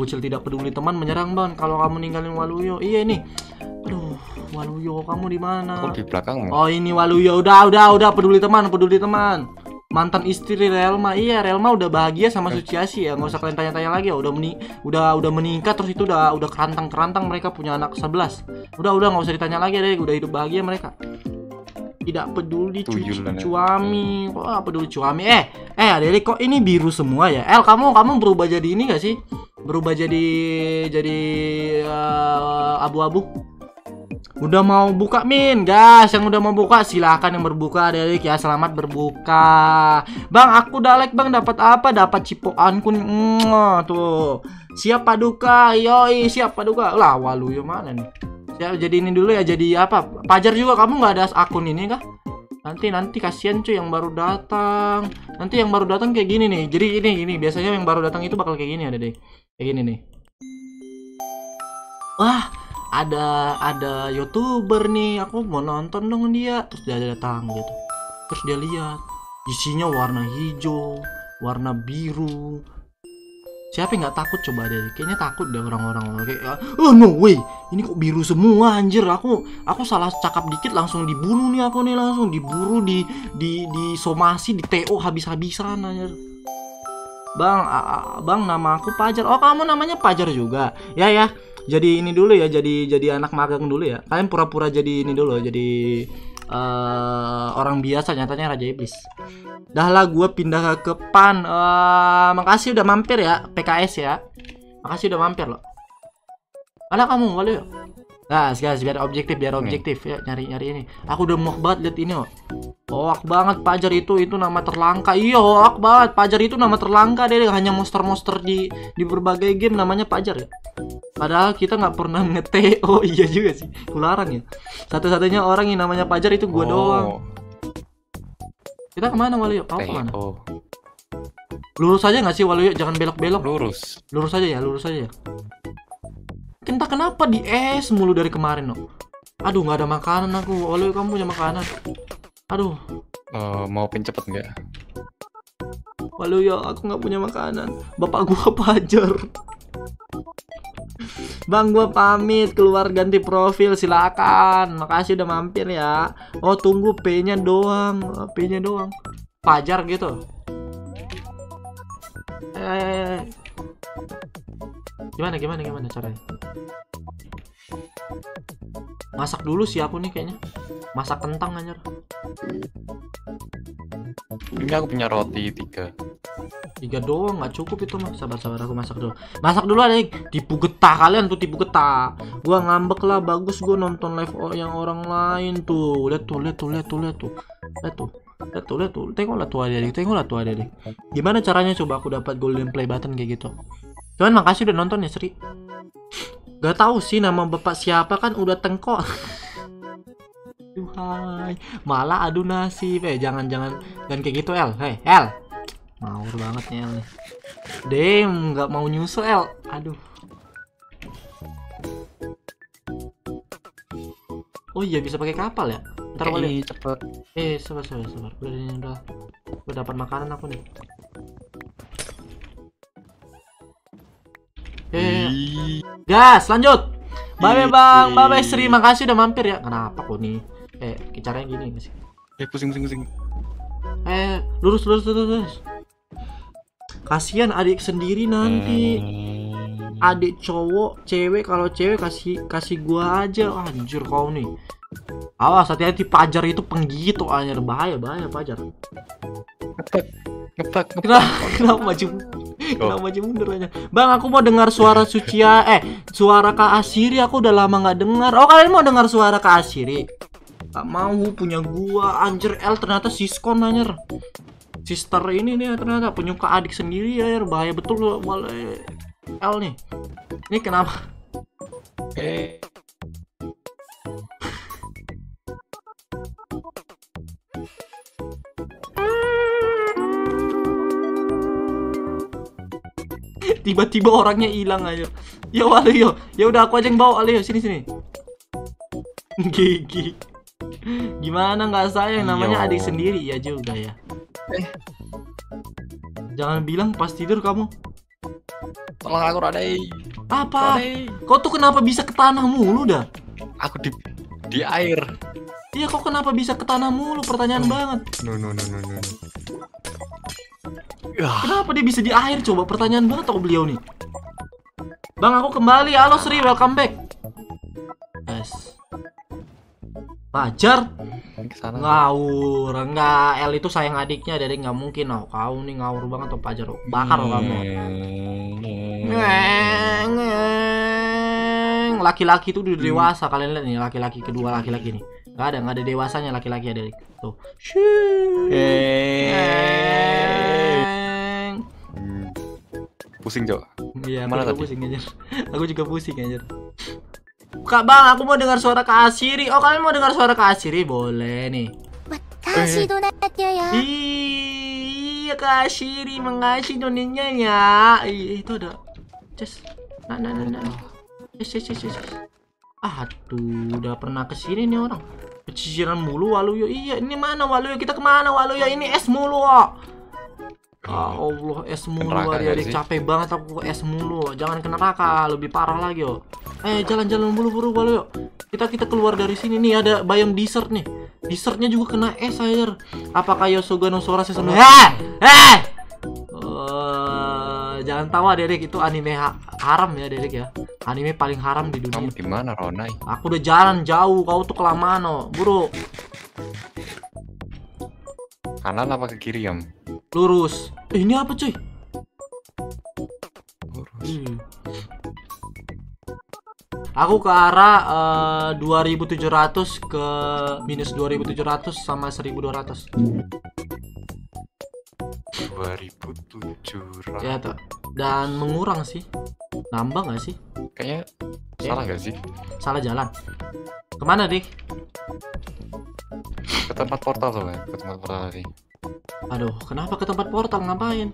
Bocil tidak peduli teman menyerang ban kalau kamu ninggalin Waluyo. Iya ini. Aduh Waluyo kamu di mana? Aku di belakangmu. Oh ini Waluyo. Udah udah udah peduli teman peduli teman. Mantan istri Relma. Iya Relma udah bahagia sama Suciasi ya. Nggak usah kalian tanya-tanya lagi ya. Udah meni udah udah menikah terus itu udah udah kerantang kerantang mereka punya anak 11 udah udah nggak usah ditanya lagi deh. Udah hidup bahagia mereka. Tidak peduli cuci cuami. Kok peduli cuami. Eh eh adik kok ini biru semua ya? El kamu kamu berubah jadi ini gak sih berubah jadi jadi eh, abu-abu. Udah mau buka min? Guys Yang udah mau buka silahkan yang berbuka Adik ya. Selamat berbuka. Bang aku udah like bang. Dapat apa? Dapat cipokan Mwah, Tuh. Siap paduka? Yoi siap paduka. Lah walu ya mana nih? Siap jadi ini dulu ya. Jadi apa? Pajar juga kamu nggak ada akun ini kah? Nanti nanti. Kasihan cuy yang baru datang. Nanti yang baru datang kayak gini nih. Jadi ini ini. Biasanya yang baru datang itu bakal kayak gini ada deh Kayak gini nih. Wah ada ada youtuber nih. Aku mau nonton dong dia. Terus dia datang gitu. Terus dia lihat. Isinya warna hijau warna biru. Siapa nggak takut coba deh. Kayaknya takut deh orang-orang. Kayak oh no way. Ini kok biru semua anjir. Aku aku salah cakap dikit langsung dibunuh nih aku nih. Langsung diburu di di di somasi di TO habis-habisan anjir Bang, Bang nama aku Pajar. Oh, kamu namanya Pajar juga. Ya ya. Jadi ini dulu ya, jadi jadi anak magang dulu ya. Kalian pura-pura jadi ini dulu, jadi eh orang biasa nyatanya Raja Iblis. Dah lah gue pindah ke PAN. Eh, makasih udah mampir ya, PKS ya. Makasih udah mampir loh. Mana kamu? Walu yuk. Nah, guys, biar objektif, biar objektif ya nyari-nyari ini. Aku udah muak banget liat ini, oh. Hoak banget Pajar itu itu nama terlangka. Iya, hoak banget. Pajar itu nama terlangka deh. Hanya monster-monster di di berbagai game namanya Pajar ya. Padahal kita nggak pernah nge Oh iya juga sih. Kularang ya. Satu-satunya orang yang namanya Pajar itu gua doang. Kita ke mana Waluyo? Kau ke mana? Oh, Lurus aja nggak sih Waluyo? Jangan belok-belok. lurus. Lurus aja ya, lurus aja ya. Entah kenapa di es mulu dari kemarin, no. Aduh, nggak ada makanan aku. Waluyo kamu punya makanan. Aduh, Eh, mau pin cepet nggak? Waluyo aku nggak punya makanan. Bapak gua pajar. Bang gua pamit keluar ganti profil silakan. Makasih udah mampir ya. Oh tunggu P-nya doang, Oh, P-nya doang. Pajar gitu. Eh, eh, eh. Gimana gimana gimana caranya? Masak dulu sih aku nih kayaknya. Masak kentang anjir. Ini aku punya roti tiga. Tiga doang nggak cukup itu mah. Sabar sabar aku masak dulu. Masak dulu ada tipu getah kalian tuh tipu getah. Gua ngambek lah bagus gua nonton live yang orang lain tuh. Lihat tuh lihat tuh lihat tuh lihat tuh. Lihat tuh. Lihat tuh lihat tuh. Tengoklah tuh ada deh. Tengoklah tuh. Gimana caranya coba aku dapat golden play button kayak gitu? Cuman makasih udah nonton ya Sri. Gak tahu sih nama bapak siapa kan udah tengkok. Duhai, malah adu nasib. Eh jangan jangan jangan kayak gitu El. Hei El, Ngawur banget nih El nih. Dem, nggak mau nyusul El. Aduh. Oh iya bisa pakai kapal ya? Ntar boleh. Eh, cepet. Eh, sabar sabar sabar. Udah ini udah. Udah dapat makanan aku nih. Ih, gas, lanjut. Bye Ih, bang, bye bye. Sri, makasih udah mampir ya. Kenapa kok nih? Eh, caranya gini sih? Eh, pusing pusing pusing. Eh, lurus lurus lurus. lurus. Kasihan adik sendiri nanti. Hmm. adik cowok cewek kalau cewek kasih kasih gua aja anjir kau nih awas hati-hati pajar itu penggigit tuh anjir. Bahaya bahaya pajar ngepak, ngepak. kenapa kenapa maju kenapa maju mundur aja bang aku mau dengar suara sucia eh suara kak Asiri aku udah lama nggak dengar. Oh kalian mau dengar suara kak Asiri? Gak mau punya gua. Anjir L ternyata siskon anjir. Sister ini nih ternyata penyuka adik sendiri ya bahaya betul loh L nih. Ini kenapa? Eh, tiba-tiba orangnya hilang aja ya yo. Ya udah aku aja yang bawa walu yo sini sini. Gigi. Gimana nggak sayang namanya Yo. adik sendiri ya juga ya. Eh. jangan bilang pas tidur kamu. Tolong aku Radai. apa? Kau tuh kenapa bisa ke tanah mulu dah? Aku di di air. Iya kok kenapa bisa ke tanah mulu? Pertanyaan banget. No no no no no. no. Ah, kenapa dia bisa di air coba? Pertanyaan banget tau beliau nih. Bang aku kembali. Halo Sri. Welcome back. Yes. Pajar ke sana. ngawur. Enggak L itu sayang adiknya jadi nggak mungkin. Oh kau nih ngawur banget tuh Pajar bakar loh kamu. Ngeng, ngeng. laki-laki tuh udah dewasa kalian lihat nih laki-laki kedua laki-laki nih Gak ada, gak ada dewasanya laki-laki ada. Tuh. Sheng. Pusing Jo. Iya, aku pusing aja. aku juga pusing aja. Kak Bang, aku mau dengar suara Kak Asiri. Oh, kalian mau dengar suara Kak Asiri? Boleh nih. Makasih donatnya ya. Iya, Kak Asiri mengasih donatnya ya. Iya, itu ada. Just. Nah, nah, nah, nah. Yes, yes, yes, ah Aduh, udah pernah ke sini nih orang. Peciciran mulu Waluyo. Iya, ini mana Waluyo? Kita ke mana Waluyo? Ini es mulu. Wak. Ah, Allah, es mulu adik-adik capek banget aku es mulu. Jangan ke neraka, lebih parah lagi yo. Eh, jalan-jalan buru-buru Waluyo. Kita kita keluar dari sini nih ada bayam dessert nih. Dessertnya juga kena es air. Apakah Yosuga no Sora Season Eh! Eh! Eh, jangan tahu Derek itu anime ha- haram ya Derek ya. Anime paling haram di dunia. Kamu di mana, Ronai? Aku udah jalan jauh, kau tuh kelamaan oh. Buru, Kanan apa ke kiri, Yam? lurus. Eh, ini apa cuy? Lurus. Hmm. Aku ke arah eh, 2700 ke minus 2700 sama 1200. 2700. Ya tuh. Dan mengurang sih. Nambah nggak sih? Kayaknya Ya. salah gak sih? Salah jalan. Ke mana dik? Ke tempat portal tuh, kan? Ke tempat portal tadi. Aduh, kenapa ke tempat portal ngapain?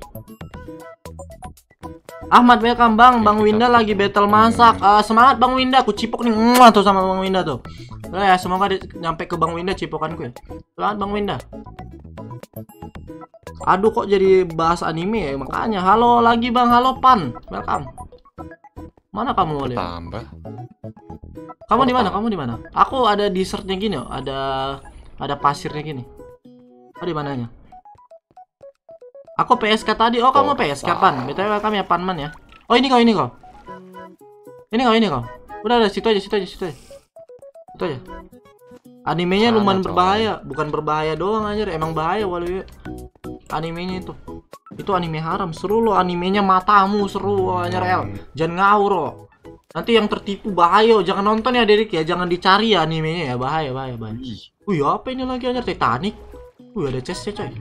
Ahmad welcome bang, Bang Winda lagi battle masak. Eh, semangat Bang Winda, aku cipok nih Mwah, tuh sama Bang Winda tuh. Udah ya, semoga di- nyampe ke Bang Winda cipokanku ya. Semangat Bang Winda. Aduh kok jadi bahas anime ya makanya. Halo lagi Bang, halo Pan. Welcome. Mana kamu Wali? Tambah. Kamu di mana? Kamu di mana? Aku ada dessertnya gini, oh. ada ada pasirnya gini. Oh di mananya? Aku PSK tadi. Oh, kamu PSK pan. BTW kami ya Panman ya. Oh, ini kau, ini kau. Ini kau, ini kau. Udah, udah situ aja, situ aja, situ aja. Situ aja. Animenya Sana, lumayan berbahaya, bukan berbahaya doang anjir, emang bahaya walau animenya itu. Itu anime haram, seru loh animenya matamu seru anjir El. Jangan ngawur loh. Nanti yang tertipu bahaya, jangan nonton ya Derek ya, jangan dicari ya animenya ya, bahaya bahaya bahaya. Ih, Wih apa ini lagi anjir Titanic? Wih ada chestnya coy.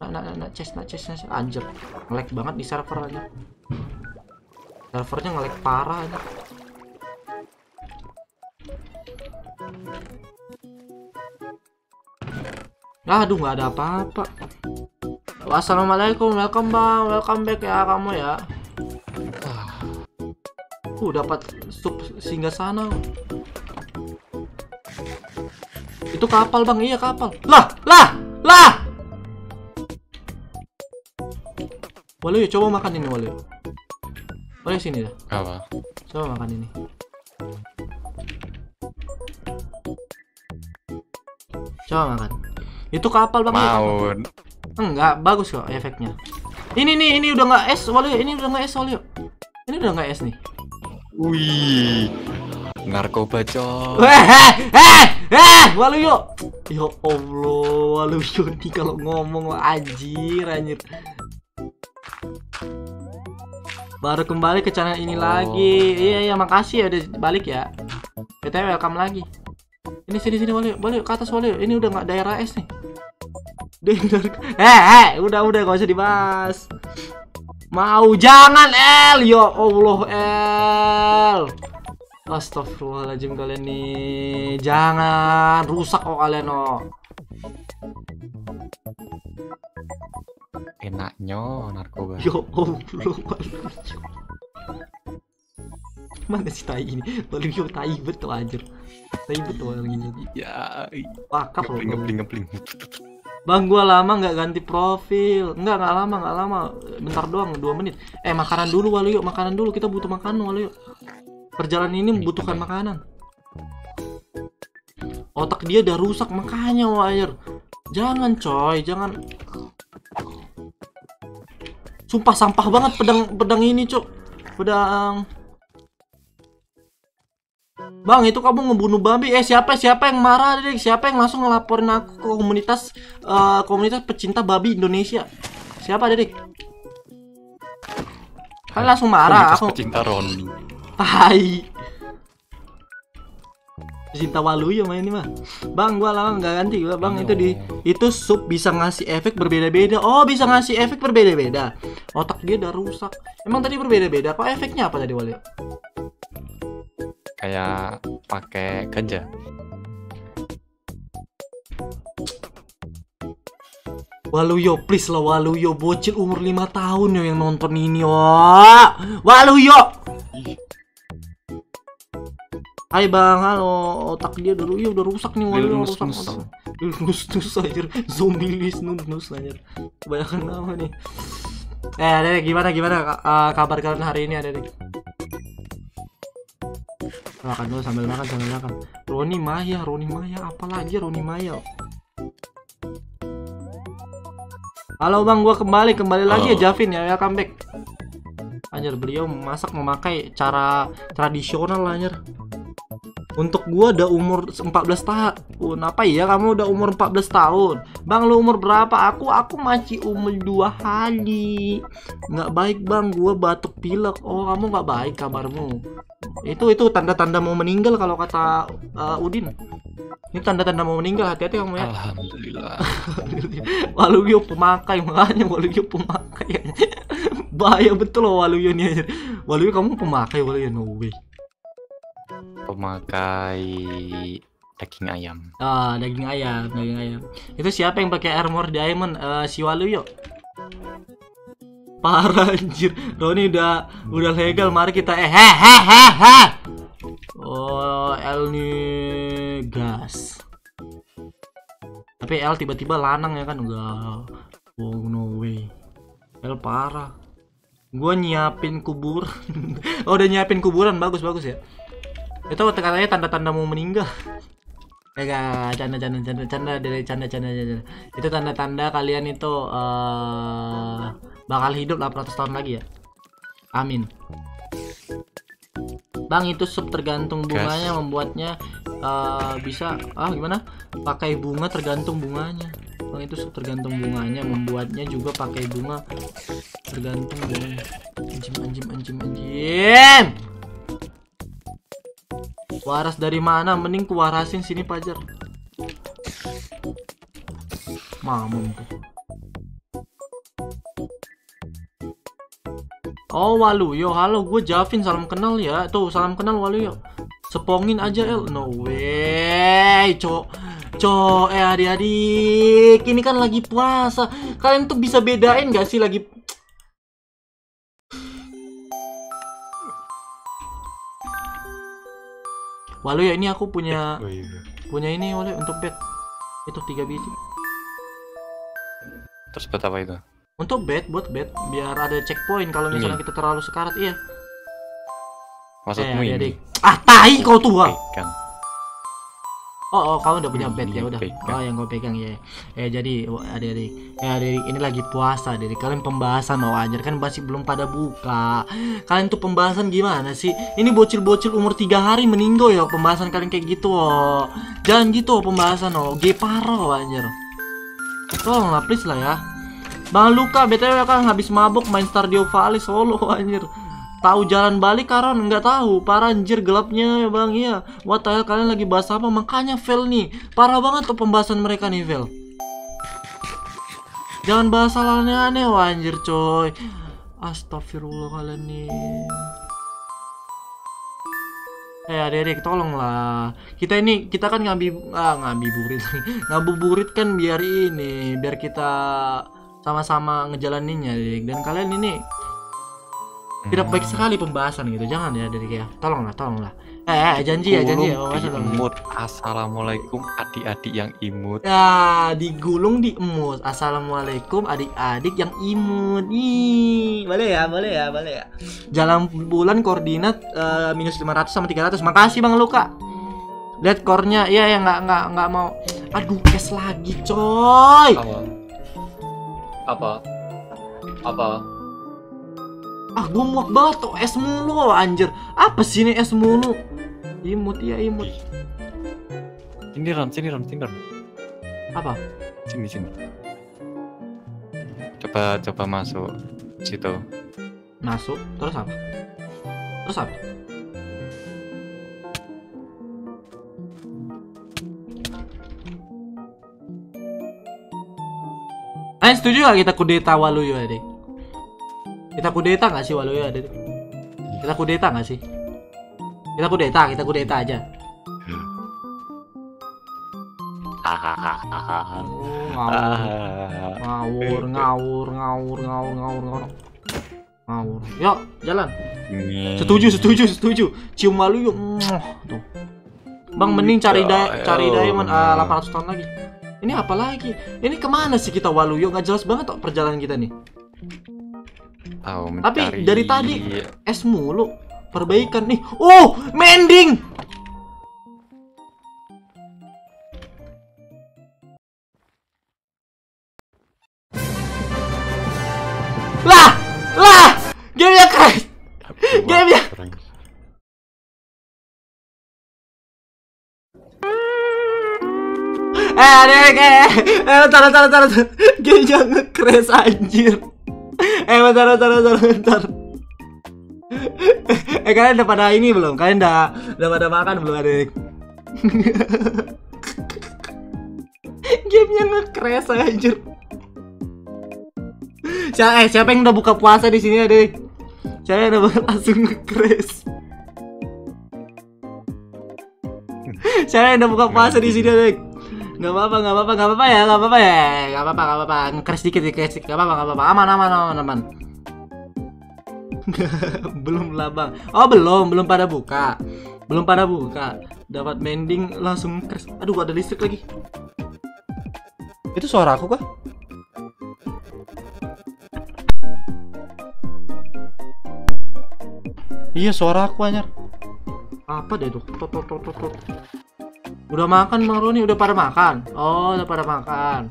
Nah, nah, nah, chest, nah, chest, anjir. Ngelag banget di server aja. Servernya ngelag parah aja. Aduh nggak ada apa-apa. Wassalamualaikum, welcome bang, welcome back ya kamu ya. Uh dapat sup singgah sana. Itu kapal bang, iya kapal. Lah, lah, lah. Walu yuk, coba makan ini Walu. Walu sini dah. apa? Coba makan ini. Coba makan. Itu kapal bang. kapal. Mau. Enggak, bagus kok efeknya. Ini nih, ini udah nggak es, Walu. Ini udah nggak es, Walu. Ini udah nggak es nih. Wih. Narkoba, coy. Eh, eh, eh, eh, Waluyo. Ya Allah, Waluyo nih kalau ngomong anjir, anjir. Baru kembali ke channel ini Oh. lagi. Iya, iya, makasih ya udah balik ya. BTW welcome lagi. Ini sini sini Waluyo, Waluyo ke atas Waluyo. Ini udah nggak daerah es nih. Eh, eh, udah, udah, gak usah dibahas. Mau jangan El, ya Allah El. Astagfirullahaladzim kalian nih Jangan Rusak kok kalian oh Enaknya narkoba. Yo Allah Mana si tai ini? Baru yo tai betul anjir. Tai betul orang ini. Ya. Pakap loh Ngepling, ngepling. Bang gua lama nggak ganti profil. Nggak nggak lama nggak lama. Bentar doang 2 menit. Eh makanan dulu Walu yuk. Makanan dulu. Kita butuh makanan Walu yuk. Perjalanan ini membutuhkan makanan. Otak dia udah rusak makanya wire Jangan coy. Jangan Sumpah sampah banget pedang pedang ini cok. Pedang. Bang itu kamu ngebunuh babi. Eh siapa siapa yang marah deh Siapa yang langsung ngelaporin aku ke komunitas eh, Komunitas pecinta babi Indonesia? Siapa Dedik? Kalian langsung marah Komunitas aku pecinta Roni. Tai Cinta Waluyo main ini mah. Bang gua lama nggak ganti gua Bang itu di Itu sub bisa ngasih efek berbeda-beda. Oh bisa ngasih efek berbeda-beda. Otak dia udah rusak. Emang tadi berbeda-beda? Kok efeknya apa tadi Waluyo? Kayak pakai ganja. Waluyo please lah Waluyo. Bocil umur 5 tahun yo yang nonton ini oh. Waluyo Hai bang, halo. Otak dia dulu, iya udah rusak nih, waduh Nus, rusak. nus. otak. Nus nus aja, zombie list nus nus aja. Kebanyakan nama nih. Eh, Adek, gimana gimana eh, kabar kalian hari ini, Adek? Makan dulu sambil makan sambil makan. Roni Maya, Roni Maya, apalagi Roni Maya. Halo bang, gua kembali kembali lagi ya. Javin ya, welcome back. Anjir, beliau masak memakai cara tradisional anjir. Untuk gua udah umur 14 tahun. Apa ya kamu udah umur 14 tahun? Bang lu umur berapa? Aku aku masih umur dua hari. Nggak baik bang, gua batuk pilek. Oh kamu nggak baik kabarmu. Itu itu tanda-tanda mau meninggal kalau kata uh, Udin. Ini tanda-tanda mau meninggal. Hati-hati kamu ya. Alhamdulillah. Waluyo pemakai makanya Waluyo pemakai. Bahaya betul loh Waluyo nih. anjir. Waluyo kamu pemakai Waluyo no way. Pemakai daging ayam. Ah, daging ayam, daging ayam. Itu siapa yang pakai armor diamond? Eh, si Waluyo. Parah anjir. Roni udah udah legal. Mari kita eh he he he he. Oh, L nih gas. Tapi L tiba-tiba lanang ya kan enggak. Oh, no way. L parah. Gua nyiapin kubur. oh, udah nyiapin kuburan. Bagus bagus ya. Itu katanya tanda-tanda mau meninggal. Eh gak, canda canda canda canda dari canda canda canda. Itu tanda-tanda kalian itu eh bakal hidup 800 tahun lagi ya. Amin. Bang itu sub tergantung bunganya membuatnya eh, bisa ah gimana? Pakai bunga tergantung bunganya. Bang itu sub tergantung bunganya membuatnya juga pakai bunga tergantung bunganya. Anjim anjim anjim anjim. Waras dari mana? Mending kuwarasin sini Pajar. Mamam tuh. Oh Waluyo, halo gue Javin, salam kenal ya. Tuh, salam kenal Waluyo. Sepongin aja El. No way, cok. Cok, eh adik-adik, ini kan lagi puasa. Kalian tuh bisa bedain gak sih lagi Waluyo ini aku punya Oh iya. punya ini oleh untuk bed itu tiga biji Terus buat apa itu? untuk bed buat bed biar ada checkpoint kalau misalnya Ini. kita terlalu sekarat iya Maksudmu Eh, ini? ah tai kau tua Pegang. Oh oh kamu udah punya Ini bed ya udah. pegang. oh yang kau pegang ya. Eh jadi adik-adik eh adik ini lagi puasa adik kalian pembahasan oh anjir kan masih belum pada buka. Kalian tuh pembahasan gimana sih? Ini bocil-bocil umur tiga hari meninggal ya pembahasan kalian kayak gitu oh. Jangan gitu oh, pembahasan oh. G paro anjir. Tolong lah please lah ya. Bang Luka BTW kan habis mabuk main Stardew Valley solo anjir Tahu jalan balik Karon nggak tahu. Parah anjir gelapnya ya bang. Iya. What the hell kalian lagi bahas apa? Makanya fail nih. Parah banget tuh pembahasan mereka nih fail. Jangan bahas hal aneh-aneh wah anjir coy. Astagfirullah kalian nih Eh adik-adik tolonglah. Kita ini kita kan ngabi ah ngabiburit. Ngabuburit kan biar ini Biar kita sama-sama ngejalaninnya adik Dan kalian ini tidak baik sekali pembahasan gitu. Jangan ya dari ya. Tolonglah tolonglah eh, eh janji ya janji ya. Oh. Imut. Assalamualaikum adik-adik yang imut. ya digulung di emus assalamualaikum adik-adik yang imut. Ih, boleh ya boleh ya boleh ya. Jalan bulan koordinat eh, minus 500 sama 300 makasih bang Luka. Lihat core-nya iya ya nggak nggak nggak mau. Aduh kes lagi coy. Apa? Apa? Apa ah gue muak banget tuh es mulu anjir apa sih ini es mulu imut ya imut Sini Ron, sini Ron, sini Ron. apa Sini sini. Coba coba masuk situ. masuk terus apa terus apa Kalian setuju gak kita kudeta Waluyo adik? Kita kudeta gak sih Waluyo adik? Kita kudeta gak sih? Kita kudeta, kita kudeta aja Hahaha. Oh, ngawur, ngawur, ngawur, ngawur, ngawur, ngawur, ngawur. Yuk, jalan. Ini. Setuju, setuju, setuju. Cium Waluyo. Tuh. Bang mending cari Wika, di cari diamond ah, 800 tahun lagi. Ini apa lagi? Ini ke mana sih kita Waluyo? Nggak jelas banget kok perjalanan kita nih. Tapi mencari- dari tadi es mulu. Perbaikan nih. Oh, mending. Lah, lah, gamenya crash. Game ya. Eh, adek, eh, eh, bentar, bentar, bentar, bentar. Gamenya nge-crash anjir. Eh, bentar, bentar, bentar, bentar. Eh, kalian udah pada ini belum? Kalian udah, udah pada makan belum, adek? Gamenya nge-crash anjir. Siapa, eh, siapa yang udah buka puasa di sini, adek? Saya udah buka- langsung nge-crash. Saya udah buka puasa di sini, adek. Gak apa-apa, gak apa-apa, gak apa-apa ya, gak apa-apa ya, gak apa-apa, gak apa-apa, nge-crash dikit, nge-crash dikit, gak apa-apa, gak apa-apa, aman, aman, aman, aman. belum lah bang, oh belum, belum pada buka, belum pada buka, dapat mending langsung crash, aduh ada listrik lagi. Itu suara aku kah? Iya suara aku anjir. Apa deh tuh? Tot, tot, tot, tot. Udah makan Bang Roni, udah pada makan. Oh, udah pada makan.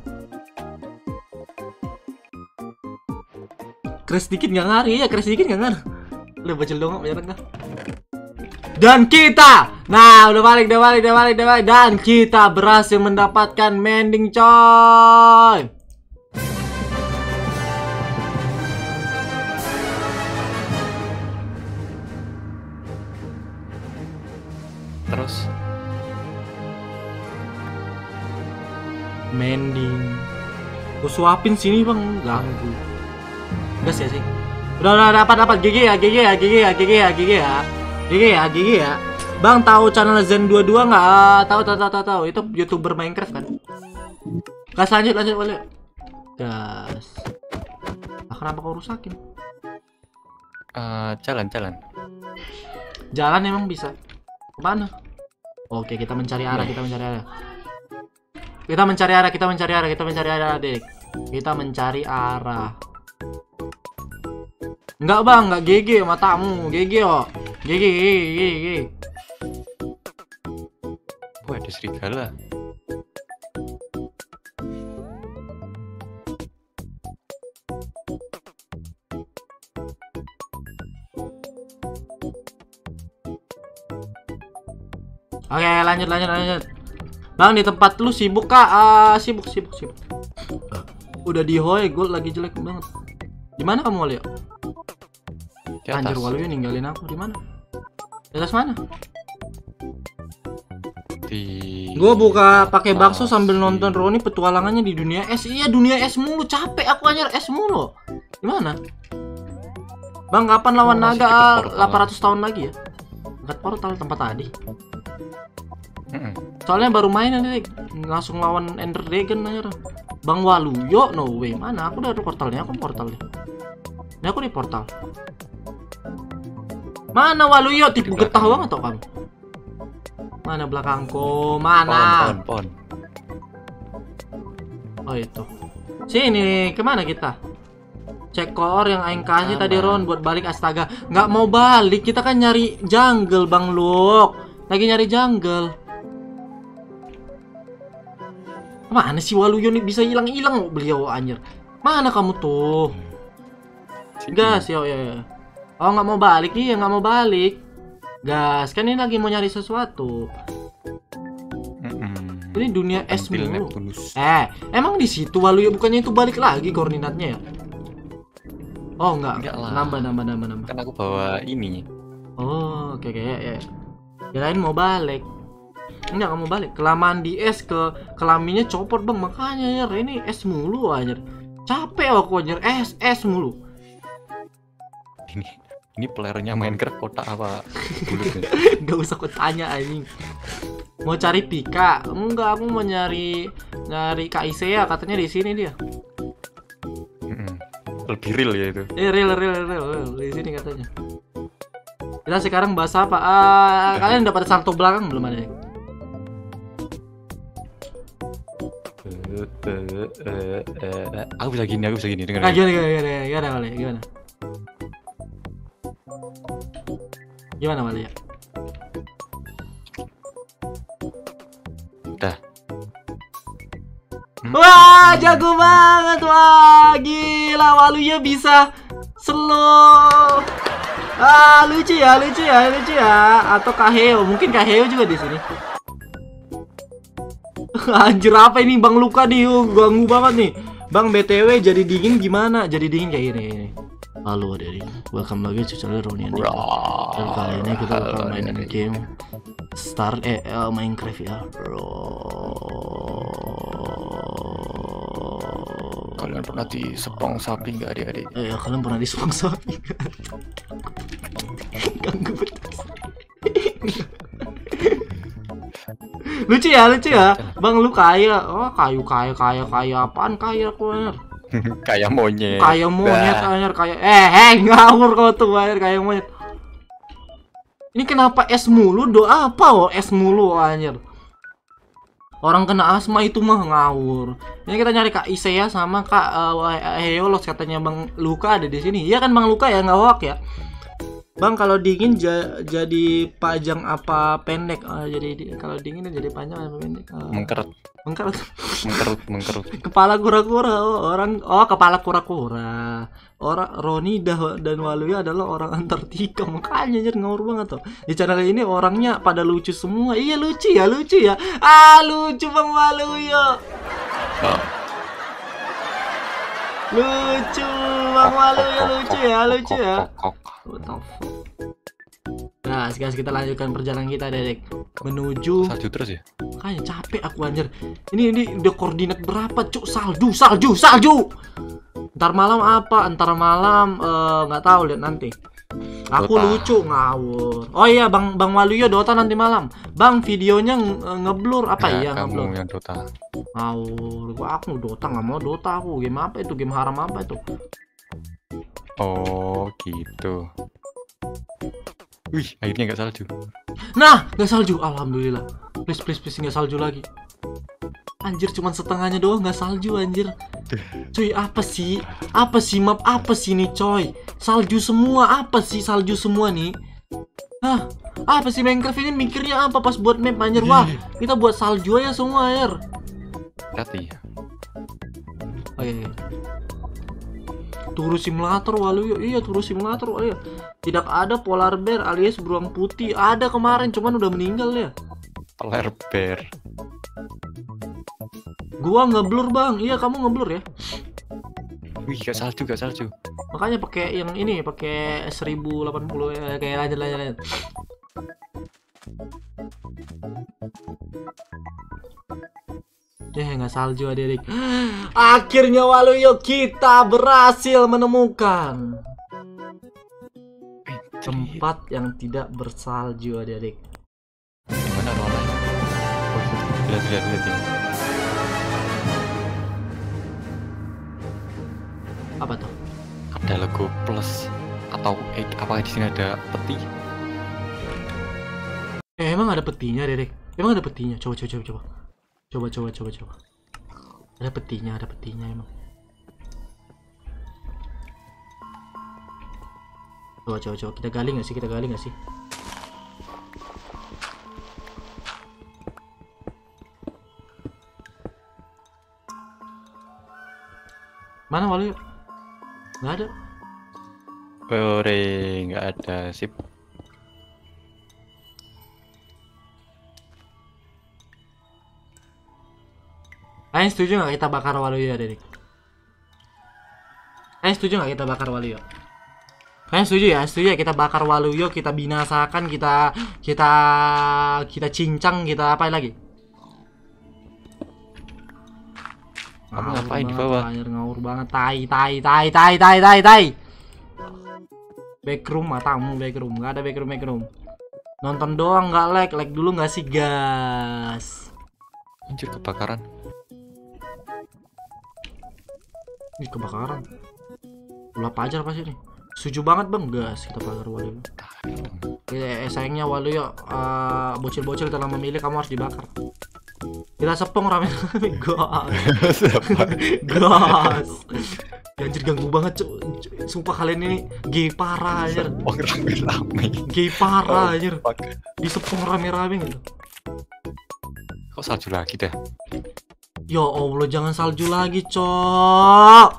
Kres dikit nggak ngari ya, kres dikit nggak ngari. Udah bacel dong, banyak nggak? Dan kita, nah udah balik, udah balik, udah balik, udah balik. Dan kita berhasil mendapatkan mending coy. Terus Mending. Gue suapin sini bang, ganggu. Gas ya sih. Udah udah dapat dapat GG ya, GG ya, GG ya, GG ya, GG ya, GG ya, GG ya. Bang tahu channel Zen 22 nggak? Ah, tahu tahu tahu tahu. Itu youtuber Minecraft kan? Gas lanjut lanjut lanjut. Gas. Ah, kenapa kau rusakin? eh, jalan jalan. Jalan emang bisa. Ke mana? Oke, kita mencari arah, kita mencari arah. Kita mencari arah, kita mencari arah, kita mencari arah, adik. Kita mencari arah. Enggak bang, enggak GG matamu, GG oh. GG, GG, GG. Wah ada serigala. Oke, lanjut, lanjut, lanjut. Bang, di tempat lu sibuk kak? Ah, sibuk, sibuk, sibuk. Udah di Hoi, gue lagi jelek banget. Di mana kamu atas. Anjir Waluyo ninggalin aku di mana? Di atas mana? Di. Gue buka pakai bakso sambil nonton Roni petualangannya di dunia es. Iya dunia es mulu, capek aku anjir es mulu. Gimana? Bang, kapan lawan Oh, naga deket ah, portal. 800 tahun lagi ya? Dekat portal tempat tadi. Mm-mm. Soalnya baru main nanti langsung lawan Ender Dragon aja. Bang Waluyo, no way. Mana? Aku udah ada portalnya, aku portal deh. Ini aku di portal. Mana Waluyo? Tipu getah banget tau kamu. Mana belakangku? Mana? pohon pohon. Oh itu. Sini, ke mana kita? Cek koor yang aing kasih tadi Ron buat balik astaga. Nggak mau balik, kita kan nyari jungle Bang Luk. Lagi nyari jungle. Mana sih Waluyo nih bisa hilang-hilang beliau anjir. Mana kamu tuh? Gas, yo yo yo. Oh nggak mau balik iya nggak mau balik. Gas, kan ini lagi mau nyari sesuatu. Ini dunia es mulu. Eh, emang di situ Waluyo bukannya itu balik lagi koordinatnya ya? Oh enggak, Enggak lah. nambah nambah nambah nambah. Kan aku bawa ini. Oh, oke oke ya, ya. Kirain mau balik. Enggak, nggak mau balik. Kelamaan di es ke kelaminnya copot bang, makanya ya ini es mulu aja. Capek aku anjir, es es mulu. Ini ini playernya Minecraft kotak apa? Gak usah kau tanya anjing. Mau cari Pika? Enggak, aku mau nyari nyari Kak Isea katanya di sini dia. Lebih real ya itu. Eh real real real, real. di sini katanya. Kita sekarang bahas apa? Ah, kalian udah pada salto belakang belum ada? Eh, eh, eh. Aku bisa gini, aku bisa gini. Dengar. Nah, gimana gimana gimana gimana? Gimana? Gimana Wale ya? Dah. Hmm. Wah, jago banget. Wah, gila Waluya bisa slow. Ah, lucu ya, lucu ya, lucu ya. Atau Kaheo, mungkin Kaheo juga di sini. Anjir apa ini Bang Luka nih? Oh, ganggu banget nih. Bang BTW jadi dingin gimana? Jadi dingin kayak gini. gini. Halo adik, welcome lagi channel Roni. Dan kali ini kita bakal main game Star eh, eh, Minecraft ya. Bro. Kalian pernah disepong sapi nggak adik-adik? Eh, ya, kalian pernah disponsor? Ganggu betul. Lucu ya, lucu ya. Bang lu kaya. Oh, kayu kaya kaya kaya apaan kaya aku anjir. Kayak monyet. Kaya monyet anjir kaya. Eh, eh ngawur kau tuh anjir kaya monyet. Ini kenapa es mulu? Doa apa oh es mulu anjir? Orang kena asma itu mah ngawur. Ini kita nyari Kak Isea sama Kak uh, Heolos katanya Bang Luka ada di sini. Iya kan Bang Luka ya nggak hoak ya? Bang kalau dingin ja- jadi panjang apa pendek? Ah, jadi di- kalau dingin jadi panjang apa pendek? Ah, Mengkerut, mengkerut. mengkerut, mengkerut. kepala kura-kura oh, orang oh kepala kura-kura. Orang Roni dah dan Waluya adalah orang Antartika makanya anjir ngawur banget tuh. Di channel ini orangnya pada lucu semua. Iya lucu ya lucu ya. Ah lucu bang Waluya. Oh, lucu bang Waluya lucu ya lucu ya kok, kok, kok. What the fuck? Nah, sekarang kita lanjutkan perjalanan kita, Dedek. Menuju Salju terus ya? Makanya capek aku anjir. Ini ini udah koordinat berapa, Cuk? Salju, salju, salju. Ntar malam apa? Ntar malam eh, nggak tahu lihat nanti. Aku Dota. lucu ngawur. Oh iya, Bang Bang Waluyo Dota nanti malam. Bang, videonya nge- ngeblur apa Ya, iya ngeblur? kamu yang Dota. Ngawur. Gua aku Dota nggak mau Dota aku. Game apa itu? Game haram apa itu? Oh, gitu. Wih, akhirnya nggak salju. Nah, nggak salju. Alhamdulillah. Please, please, please nggak salju lagi. Anjir, cuman setengahnya doang nggak salju anjir. Cuy, apa sih? Apa sih map? Apa sih nih, coy? Salju semua. Apa sih salju semua nih? Hah? Apa sih Minecraft ini mikirnya apa pas buat map anjir? Wah, kita buat salju aja semua air. Hati. Oh iya. iya. Turu simulator walu yuk. Iya, turu simulator. Ayo. Tidak ada polar bear alias beruang putih. Ada kemarin, cuman udah meninggal ya. Polar bear. Gua ngeblur bang, iya kamu ngeblur ya. Wih, gak salju, gak salju. Makanya pakai yang ini, pakai 1080 ya, kayak lanjut lanjut lanjut. Eh nggak salju adik. Akhirnya Waluyo kita berhasil menemukan tempat yang tidak bersalju adik. Apa tuh? Ada logo plus atau eh, apa di sini ada peti? Eh emang ada petinya Dedek? Emang ada petinya? Coba coba coba coba. Coba coba coba coba. Ada petinya, ada petinya emang. Coba coba coba kita gali nggak sih? Kita gali nggak sih? Mana Walu? Nggak ada. Ore, nggak ada sip. Kalian setuju nggak kita bakar Waluyo Dedek? Kalian setuju nggak kita bakar Waluyo? Kalian setuju ya? Setuju ya kita bakar Waluyo, kita binasakan, kita kita kita cincang, kita apa lagi? Kamu Ngawur ngapain di bawah? anjir, ngawur banget, tai tai tai tai tai tai tai. Backroom matamu backroom, nggak ada backroom backroom. Nonton doang nggak like, like dulu nggak sih gas? Anjir kebakaran. Ih kebakaran. Ulah pajar pasti nih. Setuju banget bang gas kita bakar Waluyo. Eh, sayangnya Waluyo eh, bocil-bocil telah memilih kamu harus dibakar. Kita sepong rame-rame. Siapa? Gas. Ya, anjir ganggu banget, cuk. Sumpah kalian ini gay parah anjir. Sepong rame-rame. Gay parah anjir. Fuck. Di sepong rame-rame gitu. Kok salju lagi dah? Ya Allah, jangan salju lagi, cok.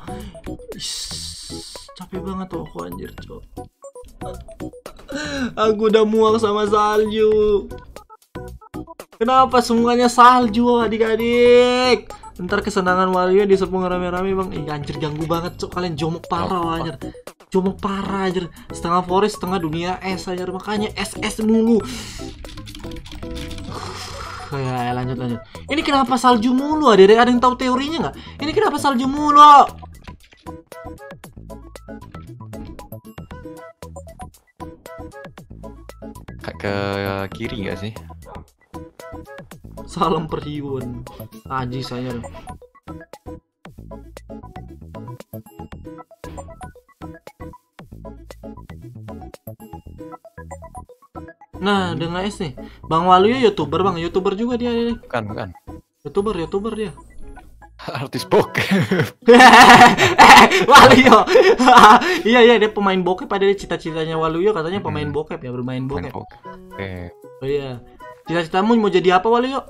Capek banget tuh aku anjir, cok. Aku udah muak sama salju. Kenapa semuanya salju, adik-adik? Ntar kesenangan Wario di sepung rame-rame bang Ih anjir ganggu banget cok Kalian jomok parah anjir Jomok parah anjir Setengah forest, setengah dunia es anjir Makanya es-es mulu Ya, ya, lanjut lanjut. Ini kenapa salju mulu? Ada ada yang tahu teorinya nggak? Ini kenapa salju mulu? Kak ke kiri nggak sih? Salam perhiun. Aji saya. Nah, dengan es nih. Bang Waluyo youtuber bang, youtuber juga dia. dia. Bukan, bukan. Youtuber, youtuber dia. Artis bokep. Waluyo. iya iya dia pemain bokep ada cita-citanya Waluyo katanya pemain Hmm. bokep ya bermain Main bokep. bokep. Oke. Oh iya. Cita-citamu mau jadi apa Waluyo?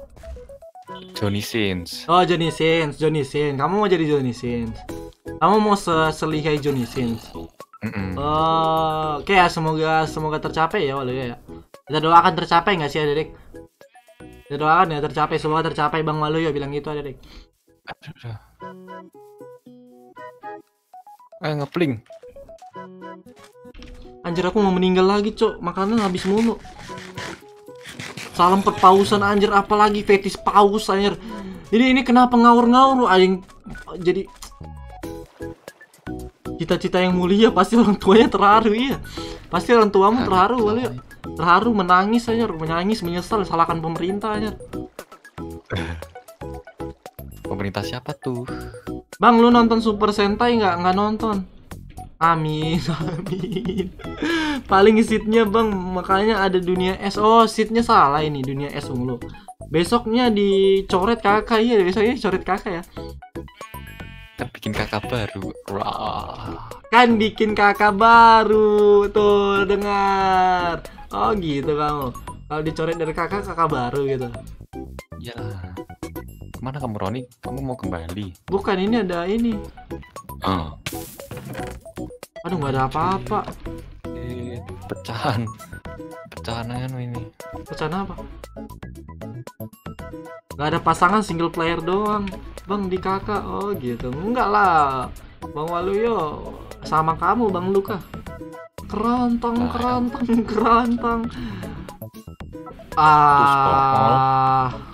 Johnny Sins. Oh Johnny Sins, Johnny Sins. Kamu mau jadi Johnny Sins. Kamu mau se selihai Johnny Sins. Mm-mm. Oh, oke ya semoga semoga tercapai ya Waluyo ya. Kita doakan tercapai nggak sih adik? Kita doakan ya tercapai, semoga tercapai Bang Waluyo bilang gitu adik. Eh ngepling. Anjir aku mau meninggal lagi cok, makanan habis mulu. Salam perpausan anjir apalagi fetis paus anjir. Ini ini kenapa ngawur-ngawur anjing jadi cita-cita yang mulia pasti orang tuanya terharu iya. Pasti orang tuamu terharu kali ya. Terharu menangis anjir, menangis menyesal salahkan pemerintah anjir. Pemerintah siapa tuh? Bang, lu nonton Super Sentai nggak? Nggak nonton. Amin, amin. Paling seatnya bang, makanya ada dunia es. Oh, seatnya salah ini, dunia es mulu. Besoknya dicoret kakak, iya besoknya dicoret kakak ya. Kan bikin kakak baru. Wah. Kan bikin kakak baru, tuh dengar. Oh gitu kamu. Kalau dicoret dari kakak, kakak baru gitu. Ya. Ke mana kamu Roni? Kamu mau kembali? Bukan ini ada ini. Oh. Aduh nggak ada apa-apa. Eh, pecahan. Pecahan ini. Pecahan apa? Gak ada pasangan single player doang Bang di kakak Oh gitu Enggak lah Bang Waluyo Sama kamu Bang Luka Kerontong Ah. Kerontong Kerontong Terus, Ah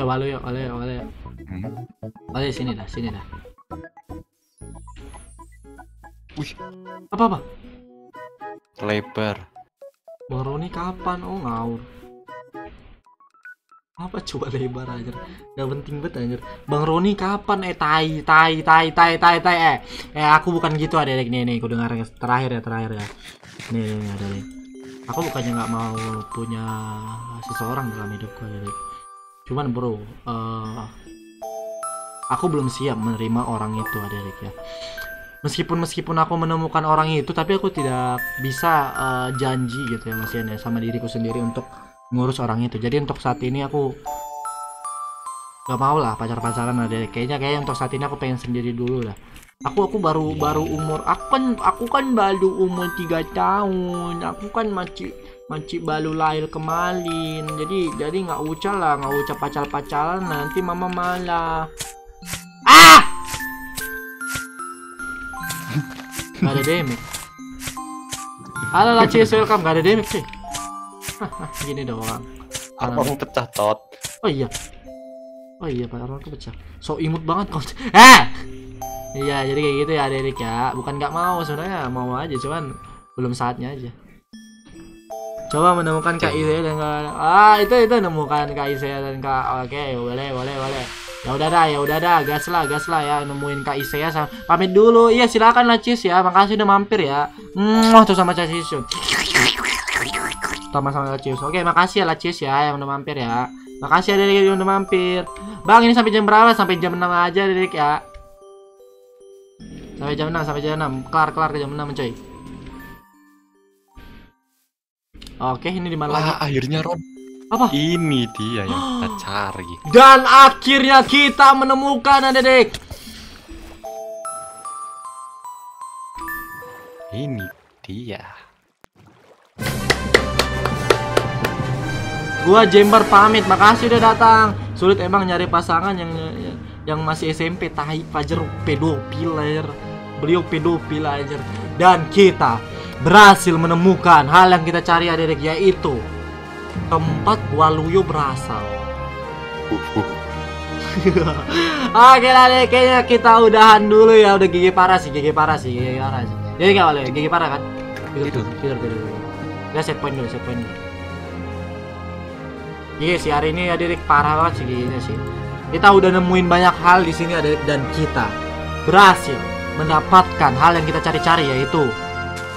Eh Waluyo Waluyo Waluyo Hmm. Waluyo sini dah Sini dah. Wih, Apa apa lebar. Bang Roni kapan? Oh ngawur. Apa coba lebar aja Gak penting banget anjir. Bang Roni kapan? Eh tai tai tai tai tai tai. Eh eh aku bukan gitu adek nih nih aku dengar. Yang terakhir ya terakhir ya. Nih nih, nih adek Aku bukannya nggak mau punya seseorang dalam hidupku adek Cuman bro eh Aku belum siap menerima orang itu adek ya. Meskipun meskipun aku menemukan orang itu tapi aku tidak bisa eh, janji gitu ya Mas ya sama diriku sendiri untuk ngurus orang itu. Jadi untuk saat ini aku gak mau lah pacar-pacaran ada kayaknya kayak untuk saat ini aku pengen sendiri dulu lah. Aku aku baru baru umur aku kan aku kan baru umur tiga tahun. Aku kan masih masih baru lahir kemarin. Jadi jadi nggak ucap lah nggak ucap pacar-pacaran nanti mama malah. Ah! Gak ada damage Halo lah Cis, welcome. Gak ada damage sih Gini doang Apa mau pecah tot? Oh iya. Oh iya Pak. Arman pecah. So imut banget kau Eh! Iya jadi kayak gitu ya adik ya. Bukan gak mau sebenarnya. Mau aja cuman Belum saatnya aja Coba menemukan Kak Isaya dan Kak Ah, itu itu nemukan Kak Isaya dan Kak Oke, boleh, boleh, boleh. Ya udah dah, ya udah dah, gas lah, gas lah ya nemuin Kak Isaya sama pamit dulu. Iya, silakan lah Cis ya. Makasih udah mampir ya. Mwah, tuh sama Cis. Sama-sama Cis. Oke, makasih ya lah Cis ya yang udah mampir ya. Makasih ya Dedek yang udah mampir. Bang, ini sampai jam berapa? Sampai jam 6 aja Dedek ya. Sampai jam 6, sampai jam 6. Kelar, kelar ke jam 6 coy. Oke, ini di mana lagi? Akhirnya Ron. Apa? Ini dia yang kita cari. Dan akhirnya kita menemukan Dedek. Ini dia. Gua Jember pamit, makasih udah datang. Sulit emang nyari pasangan yang yang masih SMP tahi Fajar pedofil aja. Beliau pedofil aja. Dan kita berhasil menemukan hal yang kita cari adik yaitu tempat Waluyo berasal. Oke lah deh, kayaknya kita udahan dulu ya. Udah gigi parah sih, gigi parah sih, gigi parah sih. Jadi nggak boleh, gigi parah kan? Tidur, tidur, tidur. tidur. Ya set point dulu, set point dulu. Iya sih hari ini ya Dirk parah banget sih giginya sih. Kita udah nemuin banyak hal di sini ada dan kita berhasil mendapatkan hal yang kita cari-cari yaitu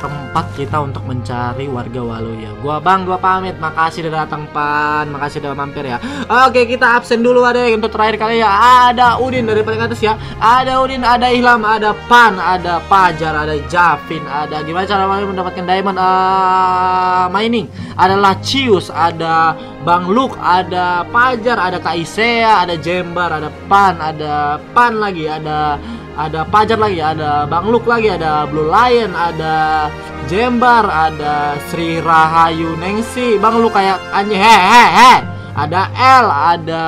tempat kita untuk mencari warga Waluya. Gua Bang, gua pamit. Makasih udah datang Pan, makasih udah mampir ya. Oke, kita absen dulu ada untuk terakhir kali ya. Ada Udin dari paling atas ya. Ada Udin, ada Ilham, ada Pan, ada Pajar, ada Javin, ada gimana cara mendapatkan diamond uh, mining. Ada Lacius, ada Bang Luk, ada Pajar, ada Kak Isea, ada Jembar, ada Pan, ada Pan lagi, ada ada Pajar lagi, ada Bang Luk lagi, ada Blue Lion, ada Jembar, ada Sri Rahayu Nengsi, Bang Luk kayak anjing, he he he. Ada L, ada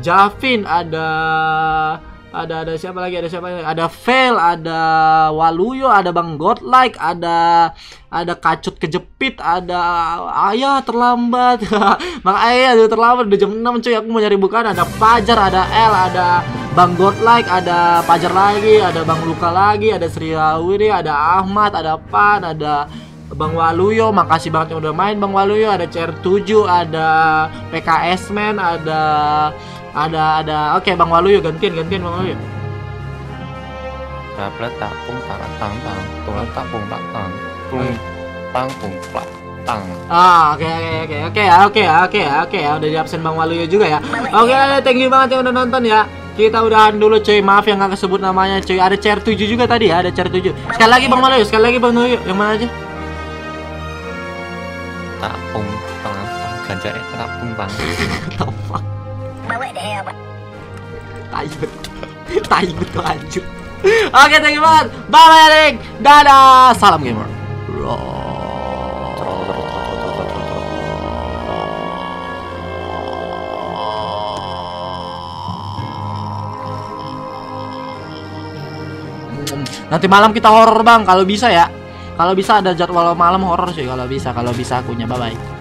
Javin, ada ada ada siapa lagi? Ada siapa lagi? Ada Fail ada Waluyo ada Bang Godlike ada ada Kacut kejepit ada Ayah terlambat. Bang Ayah udah terlambat udah jam 6 cuy. Aku mau nyari bukan ada Pajar ada L ada Bang Godlike ada Pajar lagi ada Bang Luka lagi ada Sri Awiri ada Ahmad ada Pan ada Bang Waluyo, makasih banget yang udah main Bang Waluyo. Ada CR7, ada PKS Man, ada ada ada. Oke, Bang Waluyo gantian gantian Bang Waluyo. Raplet tapung tarat tang tang, tulang tapung tak tang, tung Eh. tang tung plak tang. Ah, oke oke oke oke ya, oke ya, oke ya, oke ya. Udah di absen Bang Waluyo juga ya. Oke, thank you banget yang udah nonton ya. Kita udahan dulu cuy. Maaf yang nggak kesebut namanya cuy. Ada CR7 juga tadi ya, ada CR7. Sekali lagi Bang Waluyo, sekali lagi Bang Waluyo. Yang mana aja? Tapung tang tang, ganja eh tapung tang. Apa? Tai betul anjir. Oke, thank you banget. Bye bye, Erik. Dadah. Salam gamer. Nanti malam kita horor bang, kalau bisa ya. Kalau bisa ada jadwal malam horor sih, kalau bisa, kalau bisa akunya. Bye bye.